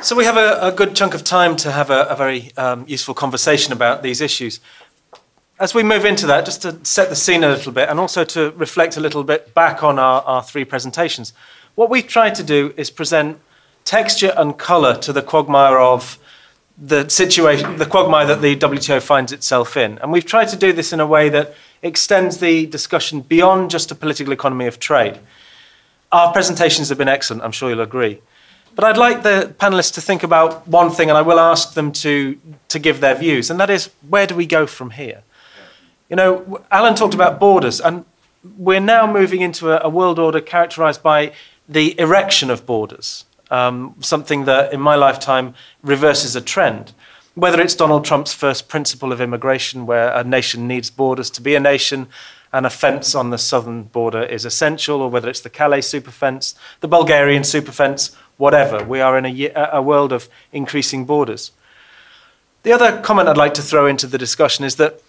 So we have a, a, good chunk of time to have a, a very um, useful conversation about these issues. As we move into that, just to set the scene a little bit and also to reflect a little bit back on our, our three presentations, what we've tried to do is present texture and colour to the quagmire of the situation, the quagmire that the WTO finds itself in. And we've tried to do this in a way that extends the discussion beyond just a political economy of trade. Our presentations have been excellent, I'm sure you'll agree. But I'd like the panelists to think about one thing, and I will ask them to, to give their views, and that is where do we go from here? You know, Alan talked about borders, and we're now moving into a, a world order characterized by the erection of borders, um, something that in my lifetime reverses a trend. Whether it's Donald Trump's first principle of immigration, where a nation needs borders to be a nation, and a fence on the southern border is essential, or whether it's the Calais super fence, the Bulgarian super fence, whatever. We are in a, a world of increasing borders. The other comment I'd like to throw into the discussion is that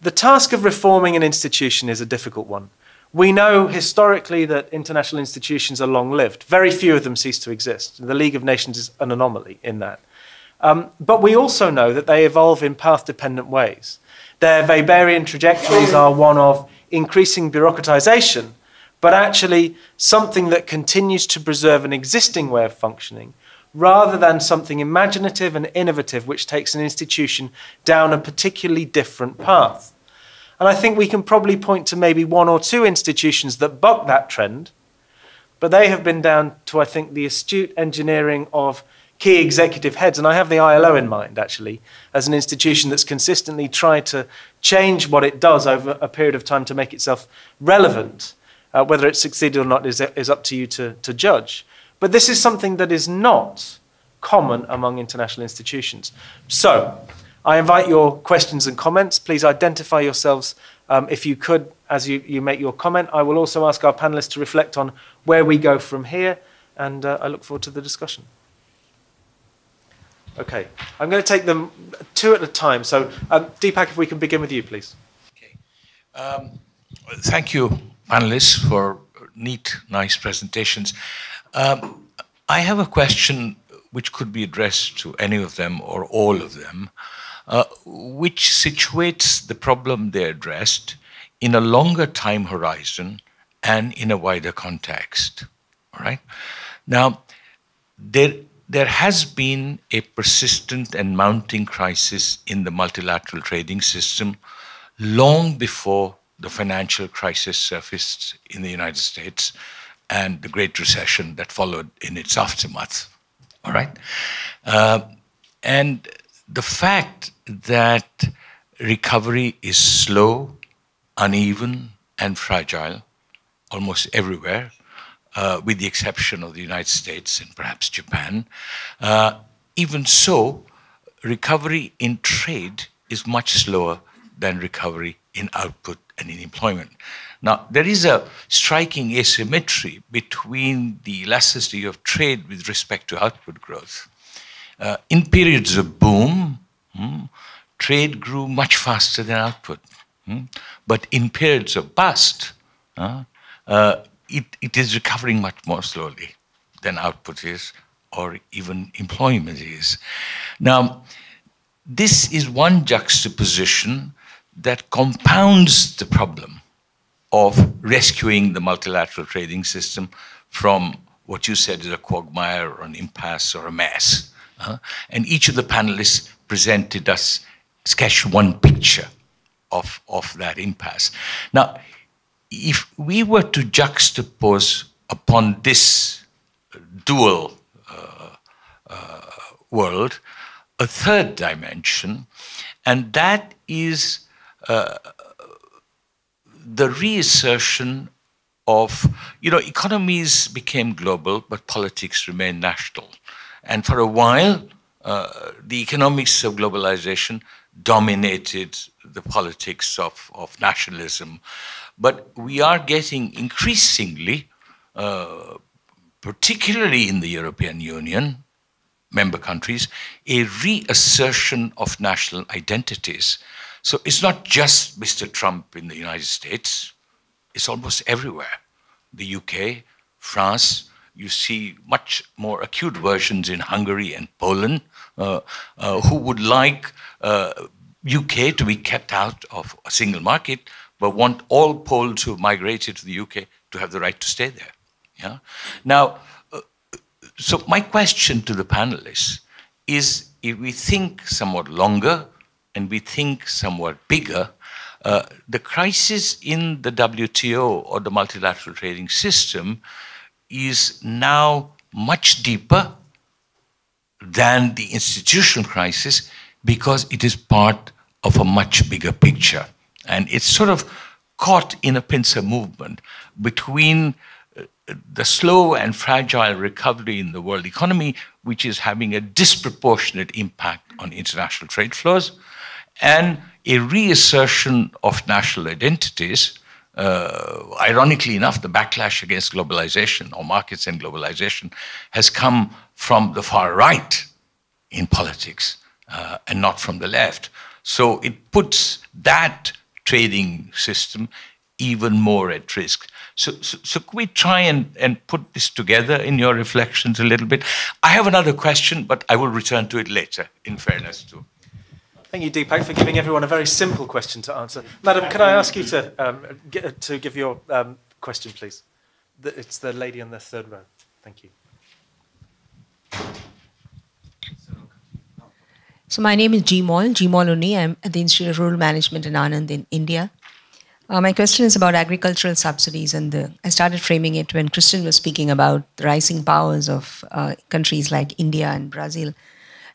the task of reforming an institution is a difficult one. We know historically that international institutions are long lived. Very few of them cease to exist. The League of Nations is an anomaly in that. Um, but we also know that they evolve in path dependent ways. Their Weberian trajectories are one of increasing bureaucratization, but actually something that continues to preserve an existing way of functioning rather than something imaginative and innovative which takes an institution down a particularly different path. And I think we can probably point to maybe one or two institutions that buck that trend, but they have been down to, I think, the astute engineering of key executive heads. And I have the ILO in mind, actually, as an institution that's consistently tried to change what it does over a period of time to make itself relevant. Uh, whether it succeeded or not is, is up to you to, to judge. But this is something that is not common among international institutions. So, I invite your questions and comments. Please identify yourselves um, if you could as you, you make your comment. I will also ask our panelists to reflect on where we go from here, and uh, I look forward to the discussion. Okay, I'm going to take them two at a time. So, um, Deepak, if we can begin with you, please. Okay. Um, thank you, panelists, for neat, nice presentations. Um, I have a question which could be addressed to any of them or all of them, uh, which situates the problem they addressed in a longer time horizon and in a wider context. All right. Now, there there has been a persistent and mounting crisis in the multilateral trading system long before the financial crisis surfaced in the United States and the Great Recession that followed in its aftermath. All right? Uh, and the fact that recovery is slow, uneven, and fragile almost everywhere uh, with the exception of the United States and perhaps Japan. Uh, even so, recovery in trade is much slower than recovery in output and in employment. Now, there is a striking asymmetry between the elasticity of trade with respect to output growth. Uh, in periods of boom, hmm, trade grew much faster than output. Hmm, but in periods of bust, uh, uh, it, it is recovering much more slowly than output is or even employment is. Now, this is one juxtaposition that compounds the problem of rescuing the multilateral trading system from what you said is a quagmire or an impasse or a mess. Uh, and each of the panelists presented us, sketched one picture of, of that impasse. Now, if we were to juxtapose upon this dual uh, uh, world a third dimension, and that is uh, the reassertion of, you know, economies became global, but politics remained national. And for a while, uh, the economics of globalization dominated the politics of, of nationalism. But we are getting increasingly, uh, particularly in the European Union, member countries, a reassertion of national identities. So it's not just Mr. Trump in the United States, it's almost everywhere. The UK, France, You see much more acute versions in Hungary and Poland, uh, uh, who would like UK uh, to be kept out of a single market, but want all Poles who migrated to the UK to have the right to stay there. Yeah. Now, uh, so my question to the panelists is: if we think somewhat longer and we think somewhat bigger, uh, the crisis in the WTO or the multilateral trading system is now much deeper than the institutional crisis because it is part of a much bigger picture. And it's sort of caught in a pincer movement between uh, the slow and fragile recovery in the world economy, which is having a disproportionate impact on international trade flows, and a reassertion of national identities. Uh, ironically enough, the backlash against globalization or markets and globalization has come from the far right in politics uh, and not from the left. So it puts that trading system even more at risk. So, so, so could we try and, and put this together in your reflections a little bit? I have another question, but I will return to it later, in fairness to Thank you, Deepak, for giving everyone a very simple question to answer. Madam, can I ask you to, um, get, to give your um, question, please? It's the lady on the third row. Thank you. So my name is G. Gmol, Gmol Uni. I'm at the Institute of Rural Management in Anand in India. Uh, my question is about agricultural subsidies, and the, I started framing it when Kristen was speaking about the rising powers of uh, countries like India and Brazil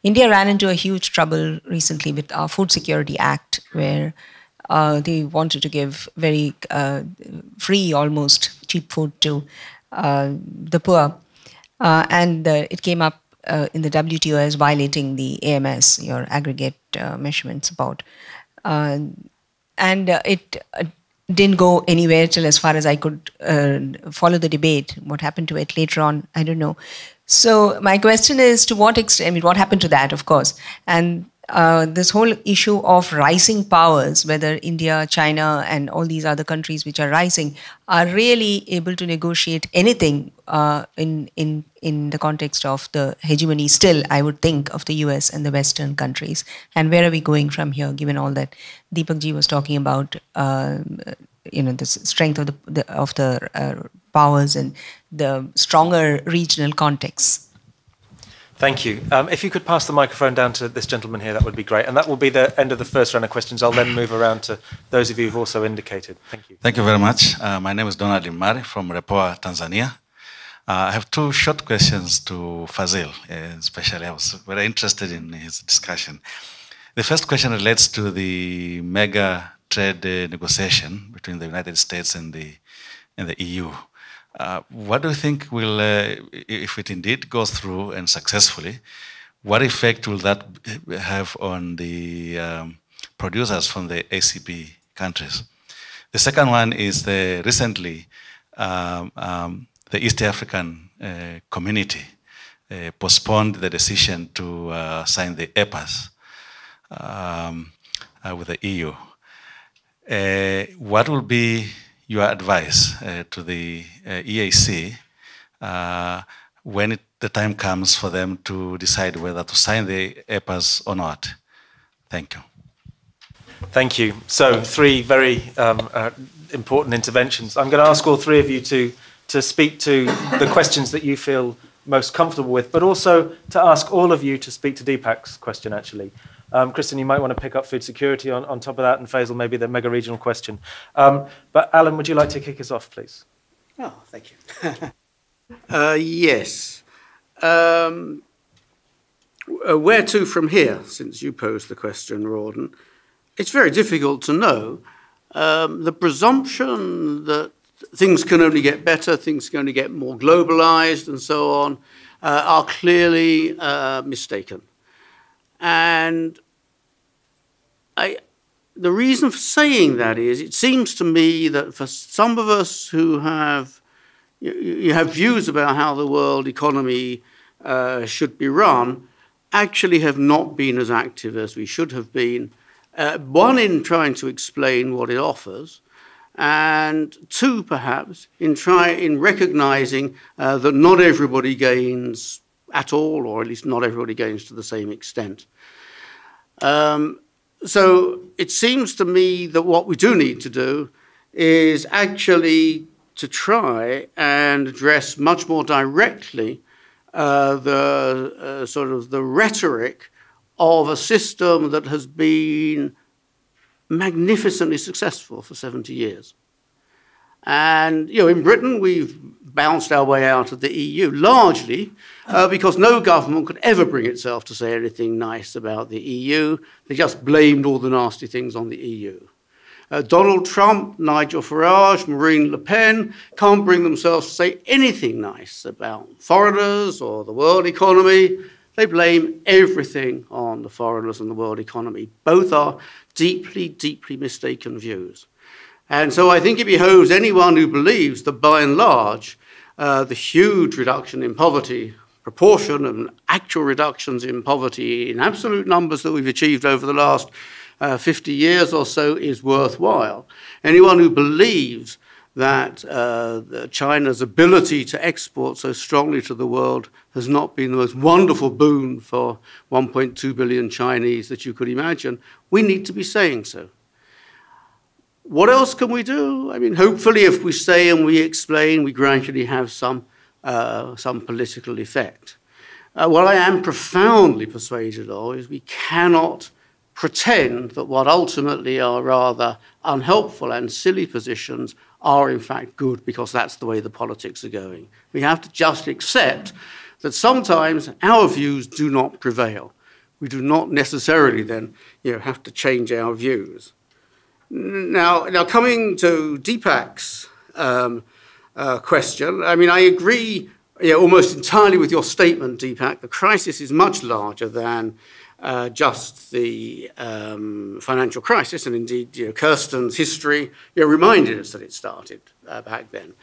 India ran into a huge trouble recently with our Food Security Act, where uh, they wanted to give very uh, free, almost cheap food to uh, the poor. Uh, and uh, it came up uh, in the WTO as violating the AMS, your aggregate measurement support. and it didn't go anywhere till as far as I could follow the debate. What happened to it later on, I don't know. So my question is, to what extent? I mean, what happened to that, of course, and uh, this whole issue of rising powers, whether India, China, and all these other countries which are rising, are really able to negotiate anything uh, in in in the context of the hegemony. Still, I would think of the U.S. and the Western countries. And where are we going from here? Given all that Deepak ji was talking about, uh, you know, the strength of the, the of the uh, powers and the stronger regional contexts. Thank you. Um, if you could pass the microphone down to this gentleman here, that would be great. And that will be the end of the first round of questions. I'll then move around to those of you who've also indicated. Thank you. Thank you very much. Uh, my name is Donald Mmari from Repoa, Tanzania. Uh, I have two short questions to Fazil, uh, especially. I was very interested in his discussion. The first question relates to the mega trade uh, negotiation between the United States and the, and the EU. Uh, what do you think will, uh, if it indeed goes through and successfully, what effect will that have on the um, producers from the ACP countries? The second one is the recently um, um, the East African uh, community uh, postponed the decision to uh, sign the EPAs um, with the EU. what will be your advice uh, to the uh, EAC uh, when it, the time comes for them to decide whether to sign the EPAs or not. Thank you. Thank you. So, three very um, uh, important interventions. I'm going to ask all three of you to, to speak to the questions that you feel most comfortable with, but also to ask all of you to speak to Deepak's question, actually. Um, Kristen, you might want to pick up food security on, on top of that, and Faisal, maybe the mega regional question. Um, but Alan, would you like to kick us off, please? Oh, thank you. uh, yes. Um, uh, where to from here, since you posed the question, Rorden? It's very difficult to know. Um, the presumption that things can only get better, things can only get more globalized, and so on, uh, are clearly uh, mistaken. And I, the reason for saying that is it seems to me that for some of us who have you, you have views about how the world economy uh, should be run, actually have not been as active as we should have been. Uh, one in trying to explain what it offers, and two, perhaps, in, try, in recognizing uh, that not everybody gains at all, or at least not everybody gains to the same extent. Um, so it seems to me that what we do need to do is actually to try and address much more directly uh, the uh, sort of the rhetoric of a system that has been magnificently successful for 70 years. And, you know, in Britain, we've bounced our way out of the EU largely uh, because no government could ever bring itself to say anything nice about the EU. They just blamed all the nasty things on the EU. Uh, Donald Trump, Nigel Farage, Marine Le Pen can't bring themselves to say anything nice about foreigners or the world economy. They blame everything on the foreigners and the world economy. Both are deeply, deeply mistaken views. And so I think it behoves anyone who believes that by and large, uh, the huge reduction in poverty, proportion and actual reductions in poverty in absolute numbers that we've achieved over the last uh, 50 years or so is worthwhile. Anyone who believes that uh, China's ability to export so strongly to the world has not been the most wonderful boon for 1.2 billion Chinese that you could imagine, we need to be saying so. What else can we do? I mean, hopefully, if we say and we explain, we gradually have some, uh, some political effect. Uh, what I am profoundly persuaded of is we cannot pretend that what ultimately are rather unhelpful and silly positions are in fact good because that's the way the politics are going. We have to just accept that sometimes our views do not prevail. We do not necessarily then you know, have to change our views. Now, now coming to Deepak's um, uh, question, I mean, I agree know, almost entirely with your statement, Deepak. The crisis is much larger than uh, just the um, financial crisis, and indeed, you know, Kirsten's history you know, reminded us that it started uh, back then.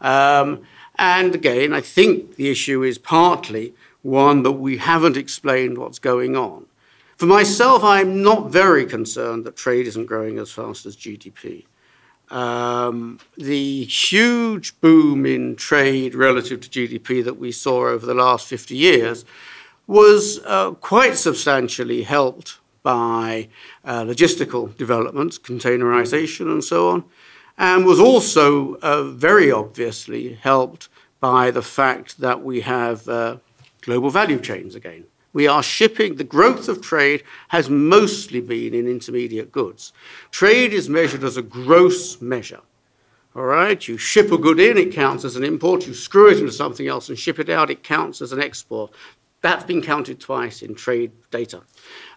Um, and again, I think the issue is partly one that we haven't explained what's going on. For myself, I'm not very concerned that trade isn't growing as fast as GDP. Um, the huge boom in trade relative to GDP that we saw over the last 50 years was uh, quite substantially helped by uh, logistical developments, containerization, and so on, and was also uh, very obviously helped by the fact that we have uh, global value chains again. We are shipping, the growth of trade has mostly been in intermediate goods. Trade is measured as a gross measure. All right, you ship a good in, it counts as an import. You screw it into something else and ship it out, it counts as an export. That's been counted twice in trade data.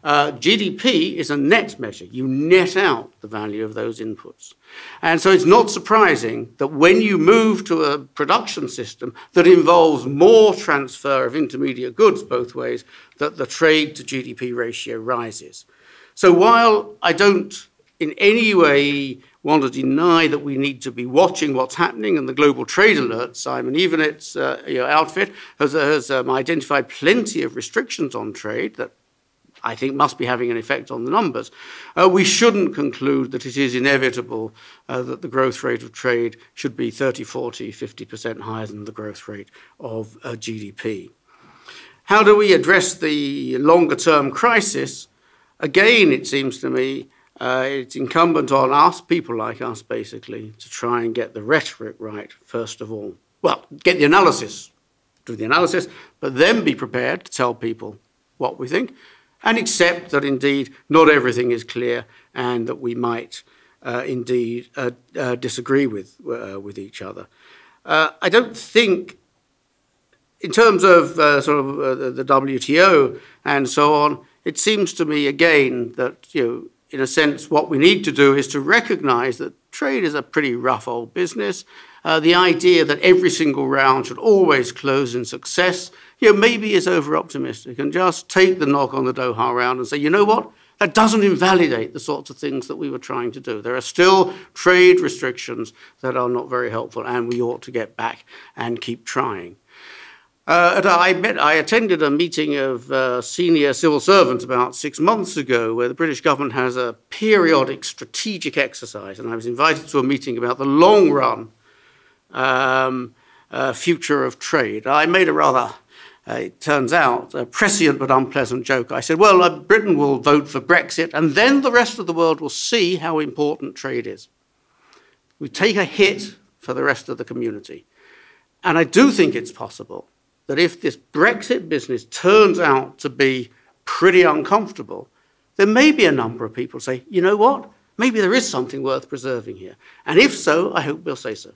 Uh, GDP is a net measure. You net out the value of those inputs. And so it's not surprising that when you move to a production system that involves more transfer of intermediate goods both ways, that the trade to GDP ratio rises. So while I don't in any way want to deny that we need to be watching what's happening, and the Global Trade Alert, Simon Evenett's uh, you know, outfit, has, has um, identified plenty of restrictions on trade that I think must be having an effect on the numbers. Uh, we shouldn't conclude that it is inevitable uh, that the growth rate of trade should be 30, 40, 50% higher than the growth rate of uh, GDP. How do we address the longer term crisis? Again, it seems to me uh, it's incumbent on us, people like us basically, to try and get the rhetoric right, first of all. Well, get the analysis, do the analysis, but then be prepared to tell people what we think and accept that indeed not everything is clear and that we might uh, indeed uh, uh disagree with, uh, with each other. Uh, I don't think, in terms of sort of the WTO and so on, it seems to me again that you know in a sense, what we need to do is to recognize that trade is a pretty rough old business. Uh, the idea that every single round should always close in success, you know, maybe is over optimistic and just take the knock on the Doha round and say, you know what? That doesn't invalidate the sorts of things that we were trying to do. There are still trade restrictions that are not very helpful, and we ought to get back and keep trying. Uh, I, met, I attended a meeting of uh, senior civil servants about six months ago where the British government has a periodic strategic exercise, and I was invited to a meeting about the long run um, uh, future of trade. I made a rather, uh, it turns out, a prescient but unpleasant joke. I said, well, uh, Britain will vote for Brexit, and then the rest of the world will see how important trade is. We take a hit for the rest of the community. And I do think it's possible that if this Brexit business turns out to be pretty uncomfortable, there may be a number of people say, you know what? Maybe there is something worth preserving here. And if so, I hope we'll say so.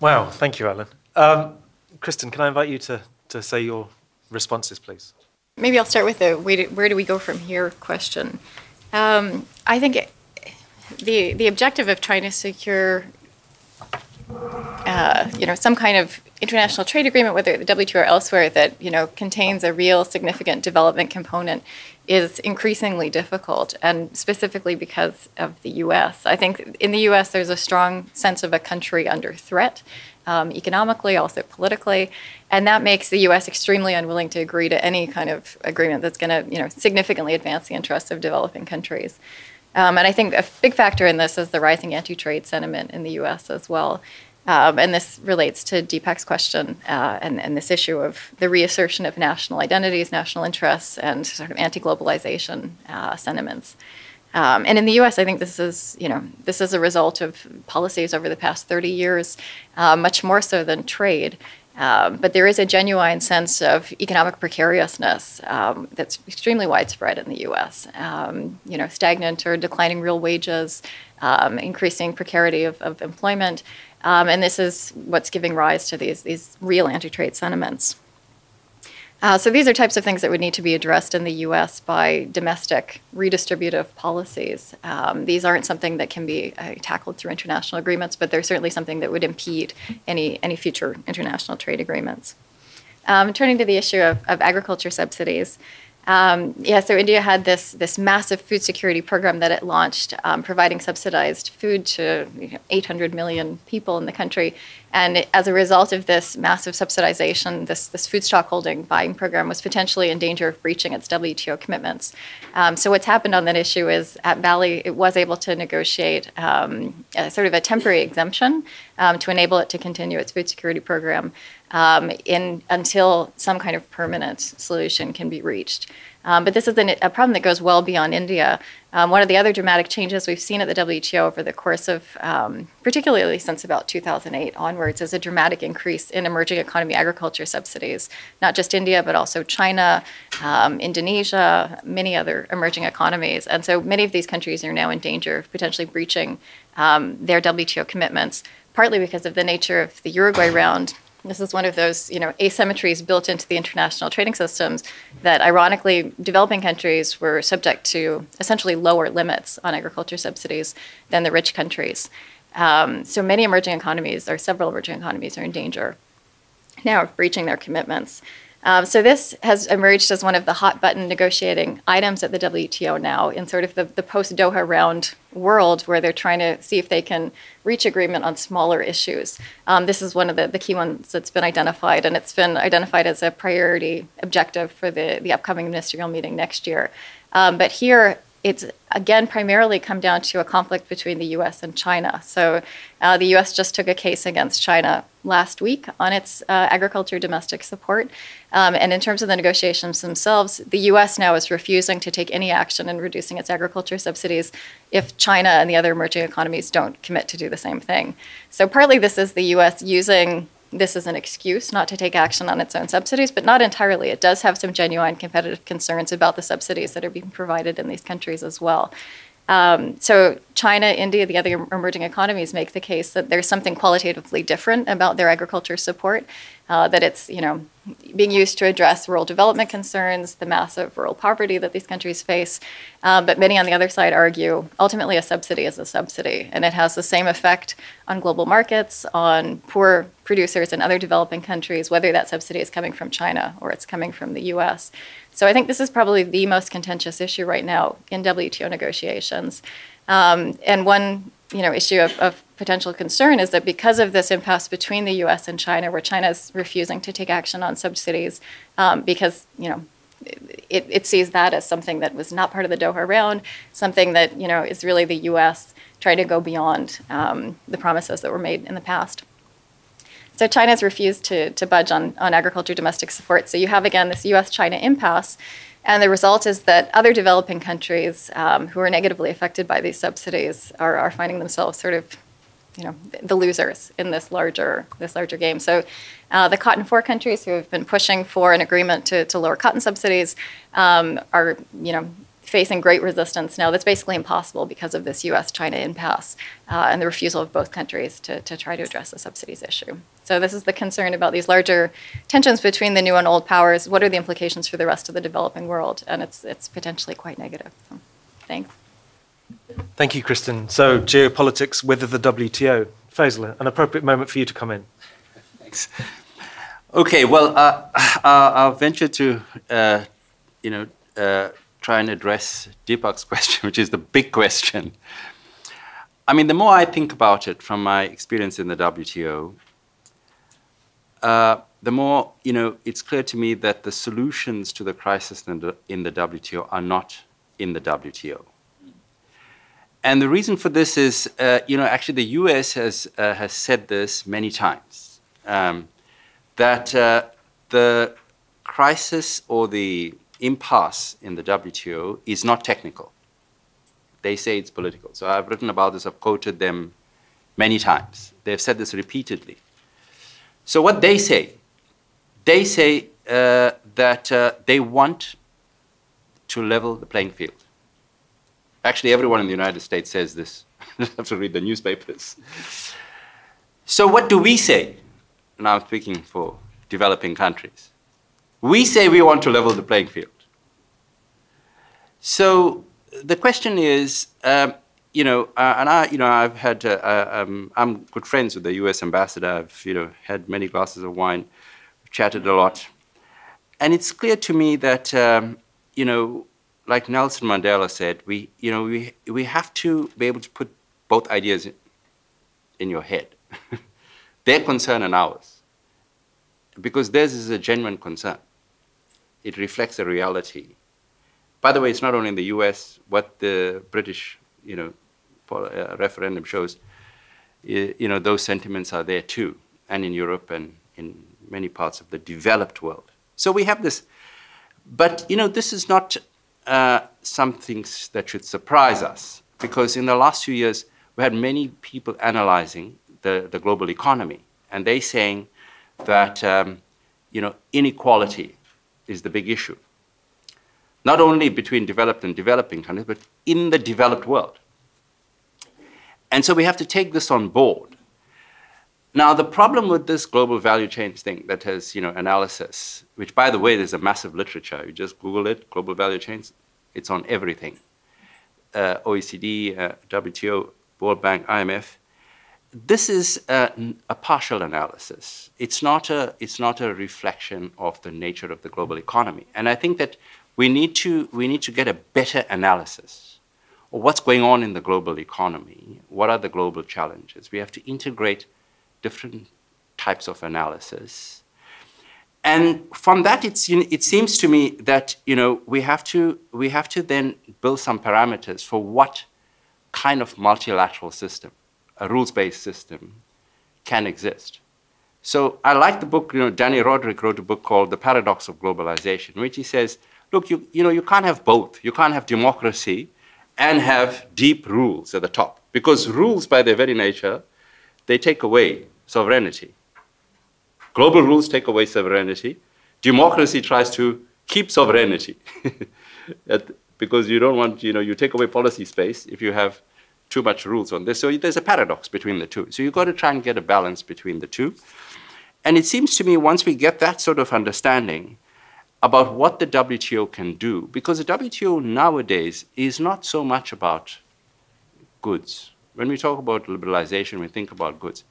Wow, thank you, Alan. Um, Kristen, can I invite you to, to say your responses, please? Maybe I'll start with the where do we go from here question. Um, I think it, the the objective of trying to secure uh, you know, some kind of international trade agreement, whether the WTO or elsewhere, that you know contains a real significant development component, is increasingly difficult, and specifically because of the U.S. I think in the U.S. there's a strong sense of a country under threat, um, economically, also politically, and that makes the U.S. extremely unwilling to agree to any kind of agreement that's going to you know significantly advance the interests of developing countries. Um, and I think a big factor in this is the rising anti-trade sentiment in the U.S. as well. Um, and this relates to Deepak's question uh, and, and, this issue of the reassertion of national identities, national interests, and sort of anti-globalization uh, sentiments. Um, and in the U.S., I think this is, you know, this is a result of policies over the past 30 years, uh, much more so than trade. Um, but there is a genuine sense of economic precariousness um, that's extremely widespread in the U.S. Um, you know, stagnant or declining real wages, um, increasing precarity of, of employment, um, and this is what's giving rise to these these real anti-trade sentiments. Uh, so these are types of things that would need to be addressed in the U.S. by domestic redistributive policies. Um, these aren't something that can be uh, tackled through international agreements, but they're certainly something that would impede any any future international trade agreements. Um, turning to the issue of, of agriculture subsidies, um, yeah, so India had this this massive food security program that it launched, um, providing subsidized food to you know, 800 million people in the country. And as a result of this massive subsidization, this this food stockholding buying program was potentially in danger of breaching its WTO commitments. Um, so what's happened on that issue is at Bali, it was able to negotiate um, a, sort of a temporary exemption um, to enable it to continue its food security program um, in, until some kind of permanent solution can be reached. Um, but this is an, a problem that goes well beyond India. Um, one of the other dramatic changes we've seen at the WTO over the course of, um, particularly since about 2008 onwards, is a dramatic increase in emerging economy agriculture subsidies. Not just India, but also China, um, Indonesia, many other emerging economies. And so many of these countries are now in danger of potentially breaching um, their WTO commitments, partly because of the nature of the Uruguay round this is one of those, you know, asymmetries built into the international trading systems that, ironically, developing countries were subject to essentially lower limits on agriculture subsidies than the rich countries. Um, so many emerging economies, or several emerging economies, are in danger now of breaching their commitments. Um, so this has emerged as one of the hot button negotiating items at the WTO now in sort of the, the post Doha round world where they're trying to see if they can reach agreement on smaller issues. Um, this is one of the, the key ones that's been identified, and it's been identified as a priority objective for the, the upcoming ministerial meeting next year. Um, but here, it's again primarily come down to a conflict between the US and China. So uh, the US just took a case against China last week on its uh, agriculture domestic support. Um, and in terms of the negotiations themselves, the US now is refusing to take any action in reducing its agriculture subsidies if China and the other emerging economies don't commit to do the same thing. So partly this is the US using this is an excuse not to take action on its own subsidies, but not entirely. It does have some genuine competitive concerns about the subsidies that are being provided in these countries as well. Um, so China, India, the other emerging economies make the case that there's something qualitatively different about their agriculture support, uh, that it's you know being used to address rural development concerns, the massive rural poverty that these countries face. Um, but many on the other side argue ultimately a subsidy is a subsidy, and it has the same effect on global markets, on poor producers in other developing countries, whether that subsidy is coming from China or it's coming from the US. So I think this is probably the most contentious issue right now in WTO negotiations. Um, and one you know, issue of, of potential concern is that because of this impasse between the U.S. and China, where China is refusing to take action on subsidies um, because you know it, it, sees that as something that was not part of the Doha round, something that you know is really the U.S. trying to go beyond um, the promises that were made in the past. So China's refused to, to budge on, on agriculture domestic support. So you have again this U.S.-China impasse, and the result is that other developing countries um, who are negatively affected by these subsidies are, are finding themselves sort of you know the losers in this larger this larger game. So uh, the cotton four countries who have been pushing for an agreement to, to lower cotton subsidies um, are you know facing great resistance now. That's basically impossible because of this U.S.-China impasse uh, and the refusal of both countries to, to try to address the subsidies issue. So this is the concern about these larger tensions between the new and old powers. What are the implications for the rest of the developing world? And it's it's potentially quite negative. So, thanks. Thank you, Kristen. So, geopolitics with the WTO. Faisal, an appropriate moment for you to come in. Thanks. Okay, well, uh, uh, I'll venture to, uh, you know, uh, try and address Deepak's question, which is the big question. I mean, the more I think about it from my experience in the WTO, uh, the more, you know, it's clear to me that the solutions to the crisis in the, in the WTO are not in the WTO. And the reason for this is, uh, you know, actually the US has, uh, has said this many times um, that uh, the crisis or the impasse in the WTO is not technical. They say it's political. So I've written about this, I've quoted them many times. They've said this repeatedly. So what they say, they say uh, that uh, they want to level the playing field. Actually, everyone in the United States says this. you have to read the newspapers. So, what do we say? Now, I'm speaking for developing countries. We say we want to level the playing field. So, the question is, um, you know, uh, and I, you know, I've had, uh, uh um, I'm good friends with the U.S. ambassador. I've, you know, had many glasses of wine, chatted a lot, and it's clear to me that, um, you know, like Nelson Mandela said, we, you know, we, we have to be able to put both ideas in, in your head. Their concern and ours. Because theirs is a genuine concern. It reflects a reality. By the way, it's not only in the US, what the British, you know, uh, referendum shows, you know, those sentiments are there too, and in Europe and in many parts of the developed world. So we have this, but you know, this is not uh, some things that should surprise us because in the last few years we had many people analyzing the, the global economy and they saying that um, you know inequality is the big issue. Not only between developed and developing countries but in the developed world. And so we have to take this on board. Now the problem with this global value chain thing that has you know analysis which by the way there's a massive literature. You just google it global value chains it's on everything. Uh, oecd uh, wto world bank imf this is a, a, partial analysis. It's not a it's not a reflection of the nature of the global economy. And i think that we need to we need to get a better analysis of what's going on in the global economy. What are the global challenges? We have to integrate different types of analysis. And from that, it's, it seems to me that you know, we, have to, we have to then build some parameters for what kind of multilateral system, a rules-based system, can exist. So I like the book, you know, Dani Rodrik wrote a book called The Paradox of Globalization, which he says, look, you, you know, you can't have both. You can't have democracy and have deep rules at the top. Because rules, by their very nature, they take away sovereignty. Global rules take away sovereignty. Democracy tries to keep sovereignty because you don't want, you know, you take away policy space if you have too much rules on this. So there's a paradox between the two. So you've got to try and get a balance between the two. And it seems to me once we get that sort of understanding about what the WTO can do, because the WTO nowadays is not so much about goods. When we talk about liberalization, we think about goods.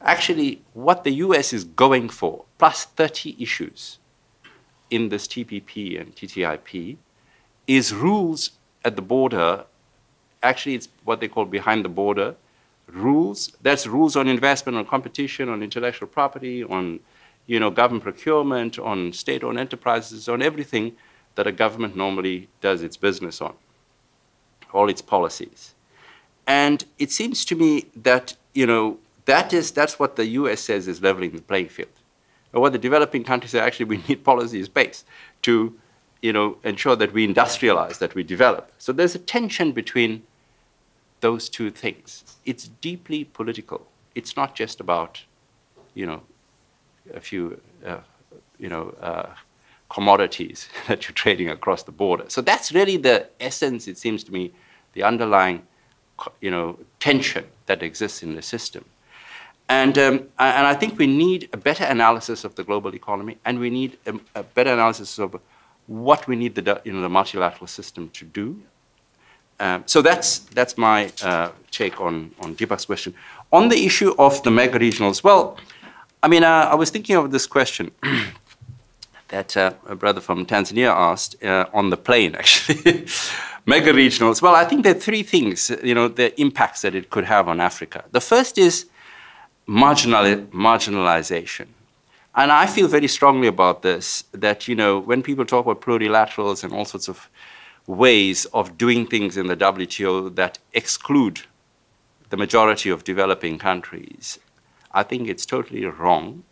Actually, what the US is going for, plus 30 issues in this TPP and TTIP, is rules at the border. Actually, it's what they call behind the border rules. That's rules on investment, on competition, on intellectual property, on you know, government procurement, on state-owned enterprises, on everything that a government normally does its business on, all its policies. And it seems to me that, you know, that is, that's what the US says is leveling the playing field. And what the developing countries say, actually, we need policies based to, you know, ensure that we industrialize, that we develop. So there's a tension between those two things. It's deeply political. It's not just about, you know, a few, uh, you know, uh, commodities that you're trading across the border. So that's really the essence, it seems to me, the underlying, you know, tension that exists in the system. And, um, and I think we need a better analysis of the global economy, and we need a, a better analysis of what we need the, you know, the multilateral system to do. Um, so that's, that's my uh, take on, on Deepak's question. On the issue of the mega regionals, well, I mean, uh, I was thinking of this question that uh, a brother from Tanzania asked uh, on the plane, actually. Mega regionals. Well, I think there are three things, you know, the impacts that it could have on Africa. The first is marginali marginalization. And I feel very strongly about this, that, you know, when people talk about plurilaterals and all sorts of ways of doing things in the WTO that exclude the majority of developing countries, I think it's totally wrong,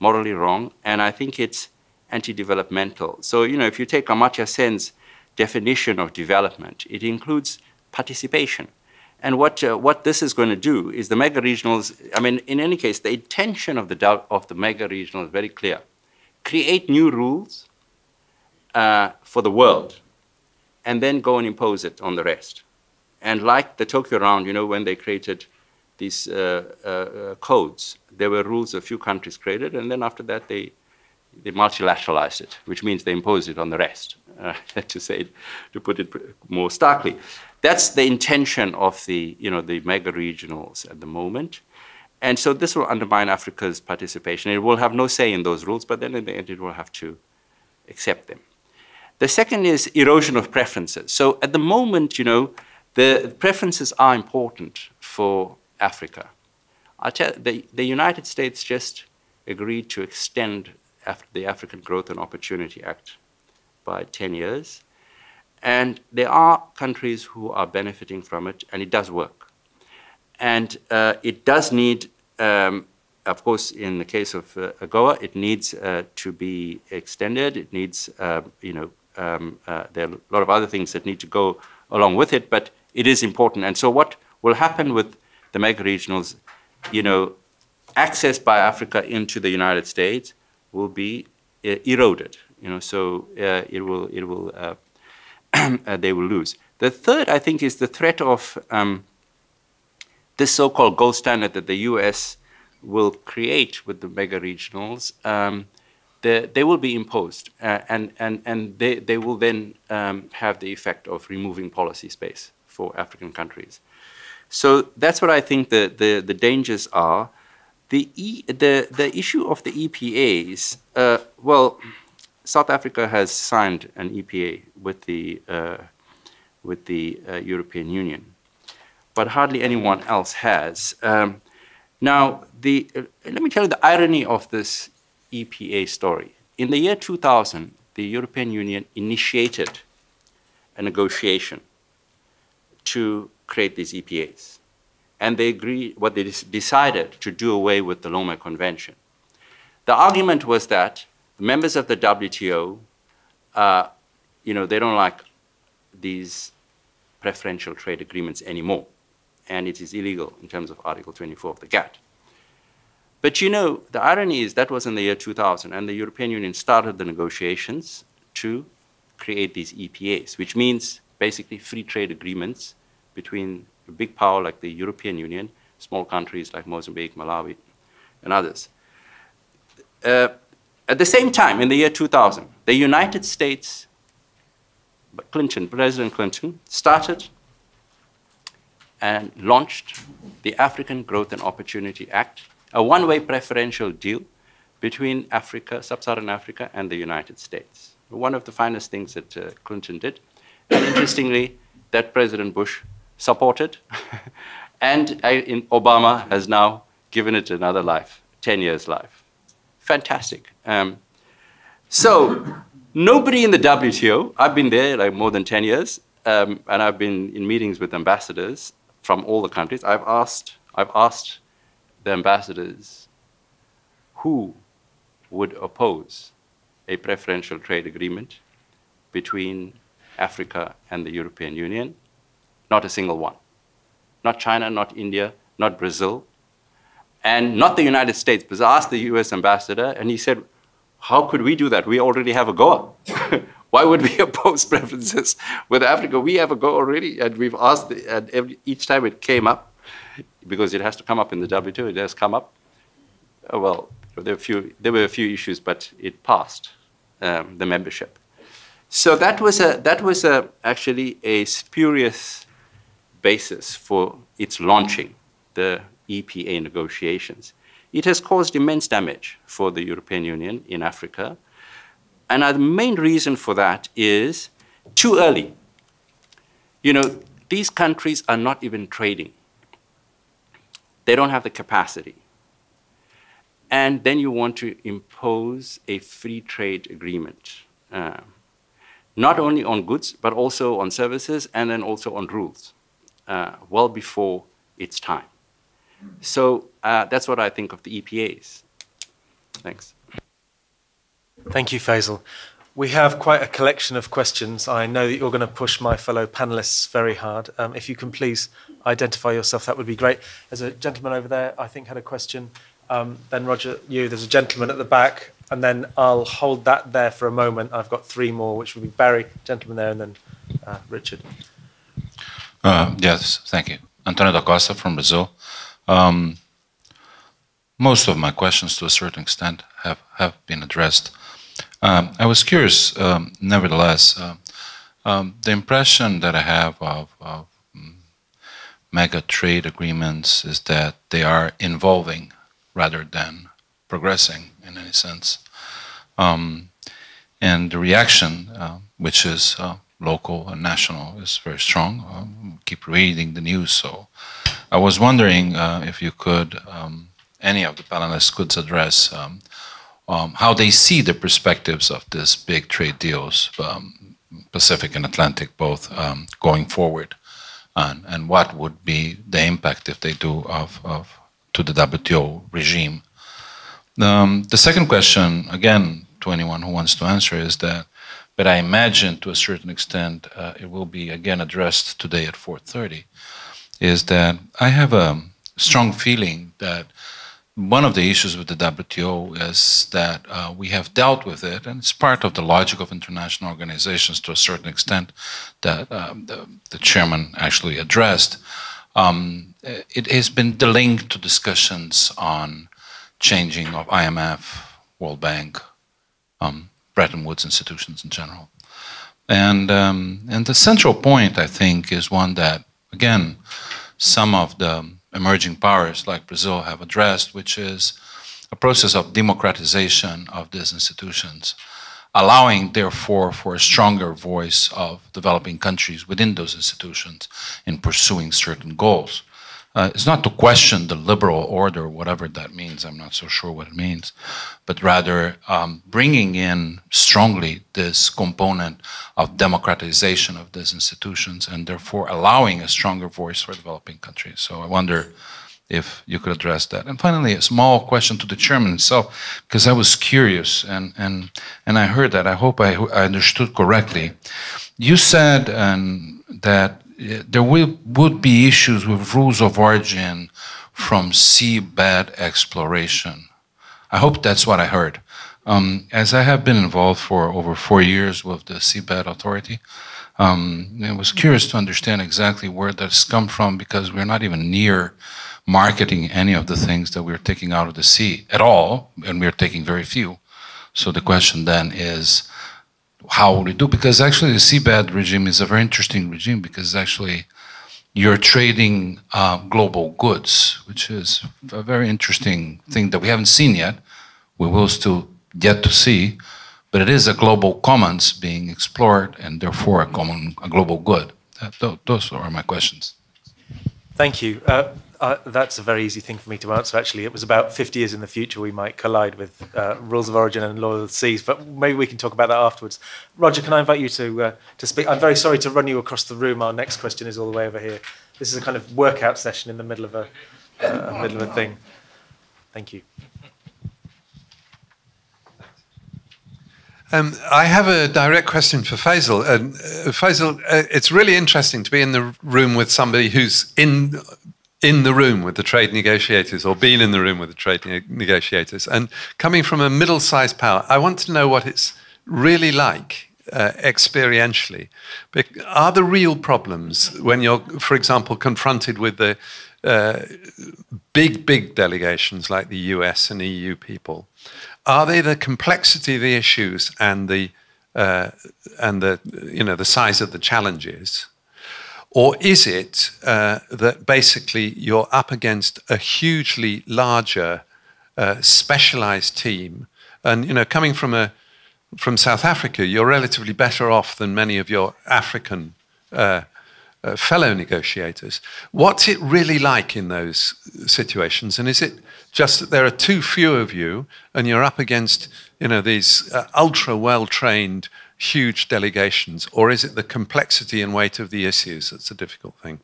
morally wrong, and I think it's anti-developmental. So, you know, if you take Amartya Sen's definition of development, it includes participation. And what, uh, what this is going to do is the mega regionals, I mean, in any case, the intention of the, of the mega regional is very clear. Create new rules uh, for the world and then go and impose it on the rest. And like the Tokyo Round, you know, when they created these uh, uh, uh, codes. There were rules a few countries created, and then after that they they multilateralized it, which means they imposed it on the rest. Uh, to say, to put it more starkly, that's the intention of the you know the mega regionals at the moment, and so this will undermine Africa's participation. It will have no say in those rules, but then in the end, it will have to accept them. The second is erosion of preferences. So at the moment, you know, the preferences are important for Africa. I tell, the, the United States just agreed to extend the African Growth and Opportunity Act by 10 years. And there are countries who are benefiting from it, and it does work. And uh, it does need, um, of course, in the case of uh, AGOA, it needs uh, to be extended. It needs, uh, you know, um, uh, there are a lot of other things that need to go along with it, but it is important. And so what will happen with the mega regionals, you know, access by Africa into the United States will be uh, eroded. You know, so uh, it will, it will, uh, uh, they will lose. The third, I think, is the threat of um, this so-called gold standard that the U.S. will create with the mega regionals. Um, the, they will be imposed, uh, and, and, and they, they will then um, have the effect of removing policy space for African countries. So that's what I think the, the, the dangers are. The, e, the, the issue of the EPAs, uh, well, South Africa has signed an EPA with the, uh, with the uh, European Union, but hardly anyone else has. Um, now, the, uh, let me tell you the irony of this EPA story. In the year 2000, the European Union initiated a negotiation to create these EPAs. And they agreed, what they decided to do away with the Lomé Convention. The argument was that members of the WTO, uh, you know, they don't like these preferential trade agreements anymore. And it is illegal in terms of Article 24 of the GATT. But you know, the irony is that was in the year 2000, and the European Union started the negotiations to create these EPAs, which means basically free trade agreements between a big power like the European Union, small countries like Mozambique, Malawi, and others. Uh, at the same time, in the year 2000, the United States, Clinton, President Clinton, started and launched the African Growth and Opportunity Act, a one-way preferential deal between Africa, sub-Saharan Africa, and the United States. One of the finest things that uh, Clinton did. And interestingly, that President Bush supported And I, in, Obama has now given it another life, 10 years life. Fantastic. Um, so nobody in the WTO, I've been there like more than 10 years, um, and I've been in meetings with ambassadors from all the countries. I've asked, I've asked the ambassadors who would oppose a preferential trade agreement between Africa and the European Union. Not a single one. Not China, not India, not Brazil, and not the United States. Because I asked the US ambassador, and he said, How could we do that? We already have AGOA. Why would we oppose preferences with Africa? We have AGOA already, and we've asked, and every, each time it came up, because it has to come up in the WTO, it has come up. Uh, well, there were, few, there were a few issues, but it passed um, the membership. So that was a that was a actually a spurious basis for its launching the EPA negotiations. It has caused immense damage for the European Union in Africa and the main reason for that is too early. You know, these countries are not even trading. They don't have the capacity. And then you want to impose a free trade agreement, uh, not only on goods, but also on services and then also on rules, uh, well before its time. So uh, that's what I think of the EPAs. Thanks. Thank you, Faisal. We have quite a collection of questions. I know that you're going to push my fellow panelists very hard. Um, if you can please identify yourself, that would be great. There's a gentleman over there, I think, had a question. Um, then Roger, you. There's a gentleman at the back, and then I'll hold that there for a moment. I've got three more, which will be Barry, gentleman there, and then uh, Richard. Uh, yes, thank you. Antonio da Costa from Brazil. Um, most of my questions, to a certain extent, have, have been addressed. Um, I was curious, um, nevertheless, uh, um, the impression that I have of, of um, mega trade agreements is that they are involving rather than progressing in any sense. Um, and the reaction, uh, which is uh, local and national, is very strong. Um, keep reading the news, so I was wondering uh, if you could, any of the panelists could address um, how they see the perspectives of these big trade deals, um, Pacific and Atlantic both, um, going forward, and, and what would be the impact if they do of, of to the WTO regime. Um, the second question, again, to anyone who wants to answer, is that, but I imagine to a certain extent uh, it will be again addressed today at 4:30, is that I have a strong feeling that one of the issues with the WTO is that uh, we have dealt with it, and it's part of the logic of international organizations to a certain extent that um, the, the, chairman actually addressed. Um, it has been linked to discussions on changing of IMF, World Bank, um, Bretton Woods institutions in general. And, um, and the central point, I think, is one that, again, some of the emerging powers like Brazil have addressed, which is a process of democratization of these institutions, allowing, therefore, for a stronger voice of developing countries within those institutions in pursuing certain goals. Uh, it's not to question the liberal order, whatever that means, I'm not so sure what it means, but rather um, bringing in strongly this component of democratization of these institutions and therefore allowing a stronger voice for developing countries. So I wonder if you could address that. And finally, a small question to the chairman himself, because I was curious and, and, and I heard that. I hope I, I understood correctly. You said um, that there will, would be issues with rules of origin from seabed exploration. I hope that's what I heard. Um, as I have been involved for over four years with the Seabed Authority, um, I was curious to understand exactly where that's come from because we're not even near marketing any of the things that we're taking out of the sea at all, and we're taking very few. So the question then is, how would we do? Because actually, the seabed regime is a very interesting regime because actually you're trading uh, global goods, which is a very interesting thing that we haven't seen yet. We will still yet to see, but it is a global commons being explored and therefore a common, a global good. That, those are my questions. Thank you. Uh, uh, that's a very easy thing for me to answer, actually. It was about 50 years in the future we might collide with uh, rules of origin and law of the seas, but maybe we can talk about that afterwards. Roger, can I invite you to, uh, to speak? I'm very sorry to run you across the room. Our next question is all the way over here. This is a kind of workout session in the middle of a, uh, middle of a thing. Thank you. Um, I have a direct question for Faisal. Uh, Faisal, uh, it's really interesting to be in the room with somebody who's in in the room with the trade negotiators or been in the room with the trade ne- negotiators. And coming from a middle-sized power, I want to know what it's really like uh, experientially. Are the real problems when you're, for example, confronted with the uh, big, big delegations like the US and EU people? Are they the complexity of the issues and the uh, and the you know the size of the challenges, or is it uh, that basically you're up against a hugely larger, uh, specialized team? And you know, coming from a from South Africa, you're relatively better off than many of your African uh, uh, fellow negotiators. What's it really like in those situations? And is it just that there are too few of you and you're up against you know, these uh, ultra well trained, huge delegations? Or is it the complexity and weight of the issues that's a difficult thing?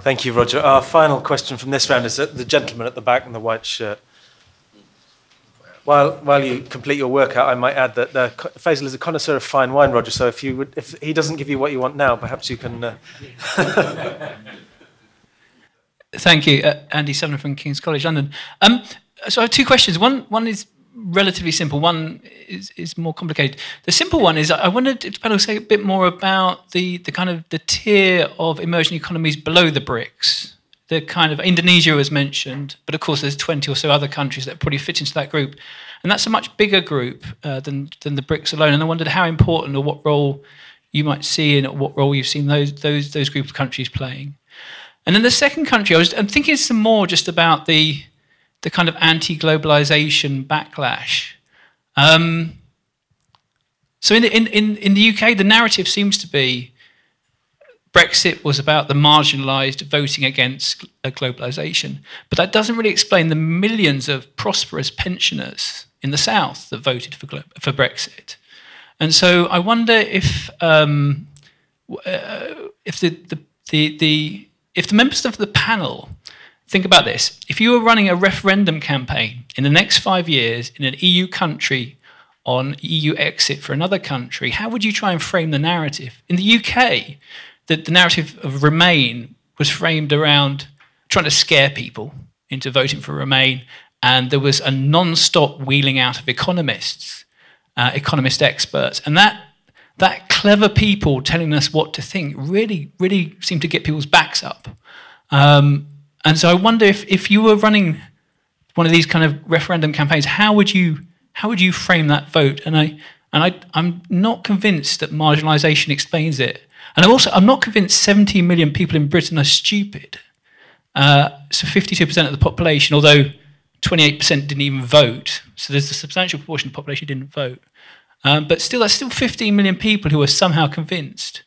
Thank you, Roger. Our final question from this round is the gentleman at the back in the white shirt. While, while you complete your workout, I might add that uh, Faisal is a connoisseur of fine wine, Roger. So if, you would, if he doesn't give you what you want now, perhaps you can. Uh... Thank you, uh, Andy Sutherland from King's College London. Um, so I have two questions. One, one is relatively simple. One is, is more complicated. The simple one is I wanted to panel say a bit more about the, the kind of the tier of emerging economies below the BRICS the kind of Indonesia was mentioned, but of course there's 20 or so other countries that probably fit into that group, and that's a much bigger group uh, than than the BRICS alone. And I wondered how important or what role you might see and what role you've seen those those those group of countries playing. And then the second country, I was I'm thinking some more just about the the kind of anti-globalization backlash. Um, so in the, in, in, in the UK, the narrative seems to be Brexit was about the marginalised voting against globalisation. But that doesn't really explain the millions of prosperous pensioners in the South that voted for, for Brexit. And so I wonder if, um, uh, if, the, the, the, the, if the members of the panel think about this if you were running a referendum campaign in the next five years in an EU country on EU exit for another country, how would you try and frame the narrative? In the UK, the, the narrative of Remain was framed around trying to scare people into voting for Remain, and there was a non-stop wheeling out of economists, uh, economist experts, and that that clever people telling us what to think really, really seemed to get people's backs up. Um, and so I wonder if, if you were running one of these kind of referendum campaigns, how would you how would you frame that vote? And I and I, I'm not convinced that marginalisation explains it. And I'm also I'm not convinced 70 million people in Britain are stupid. Uh, so 52% of the population, although 28% didn't even vote, so there's a substantial proportion of the population didn't vote. Um, but still, that's still 15 million people who are somehow convinced.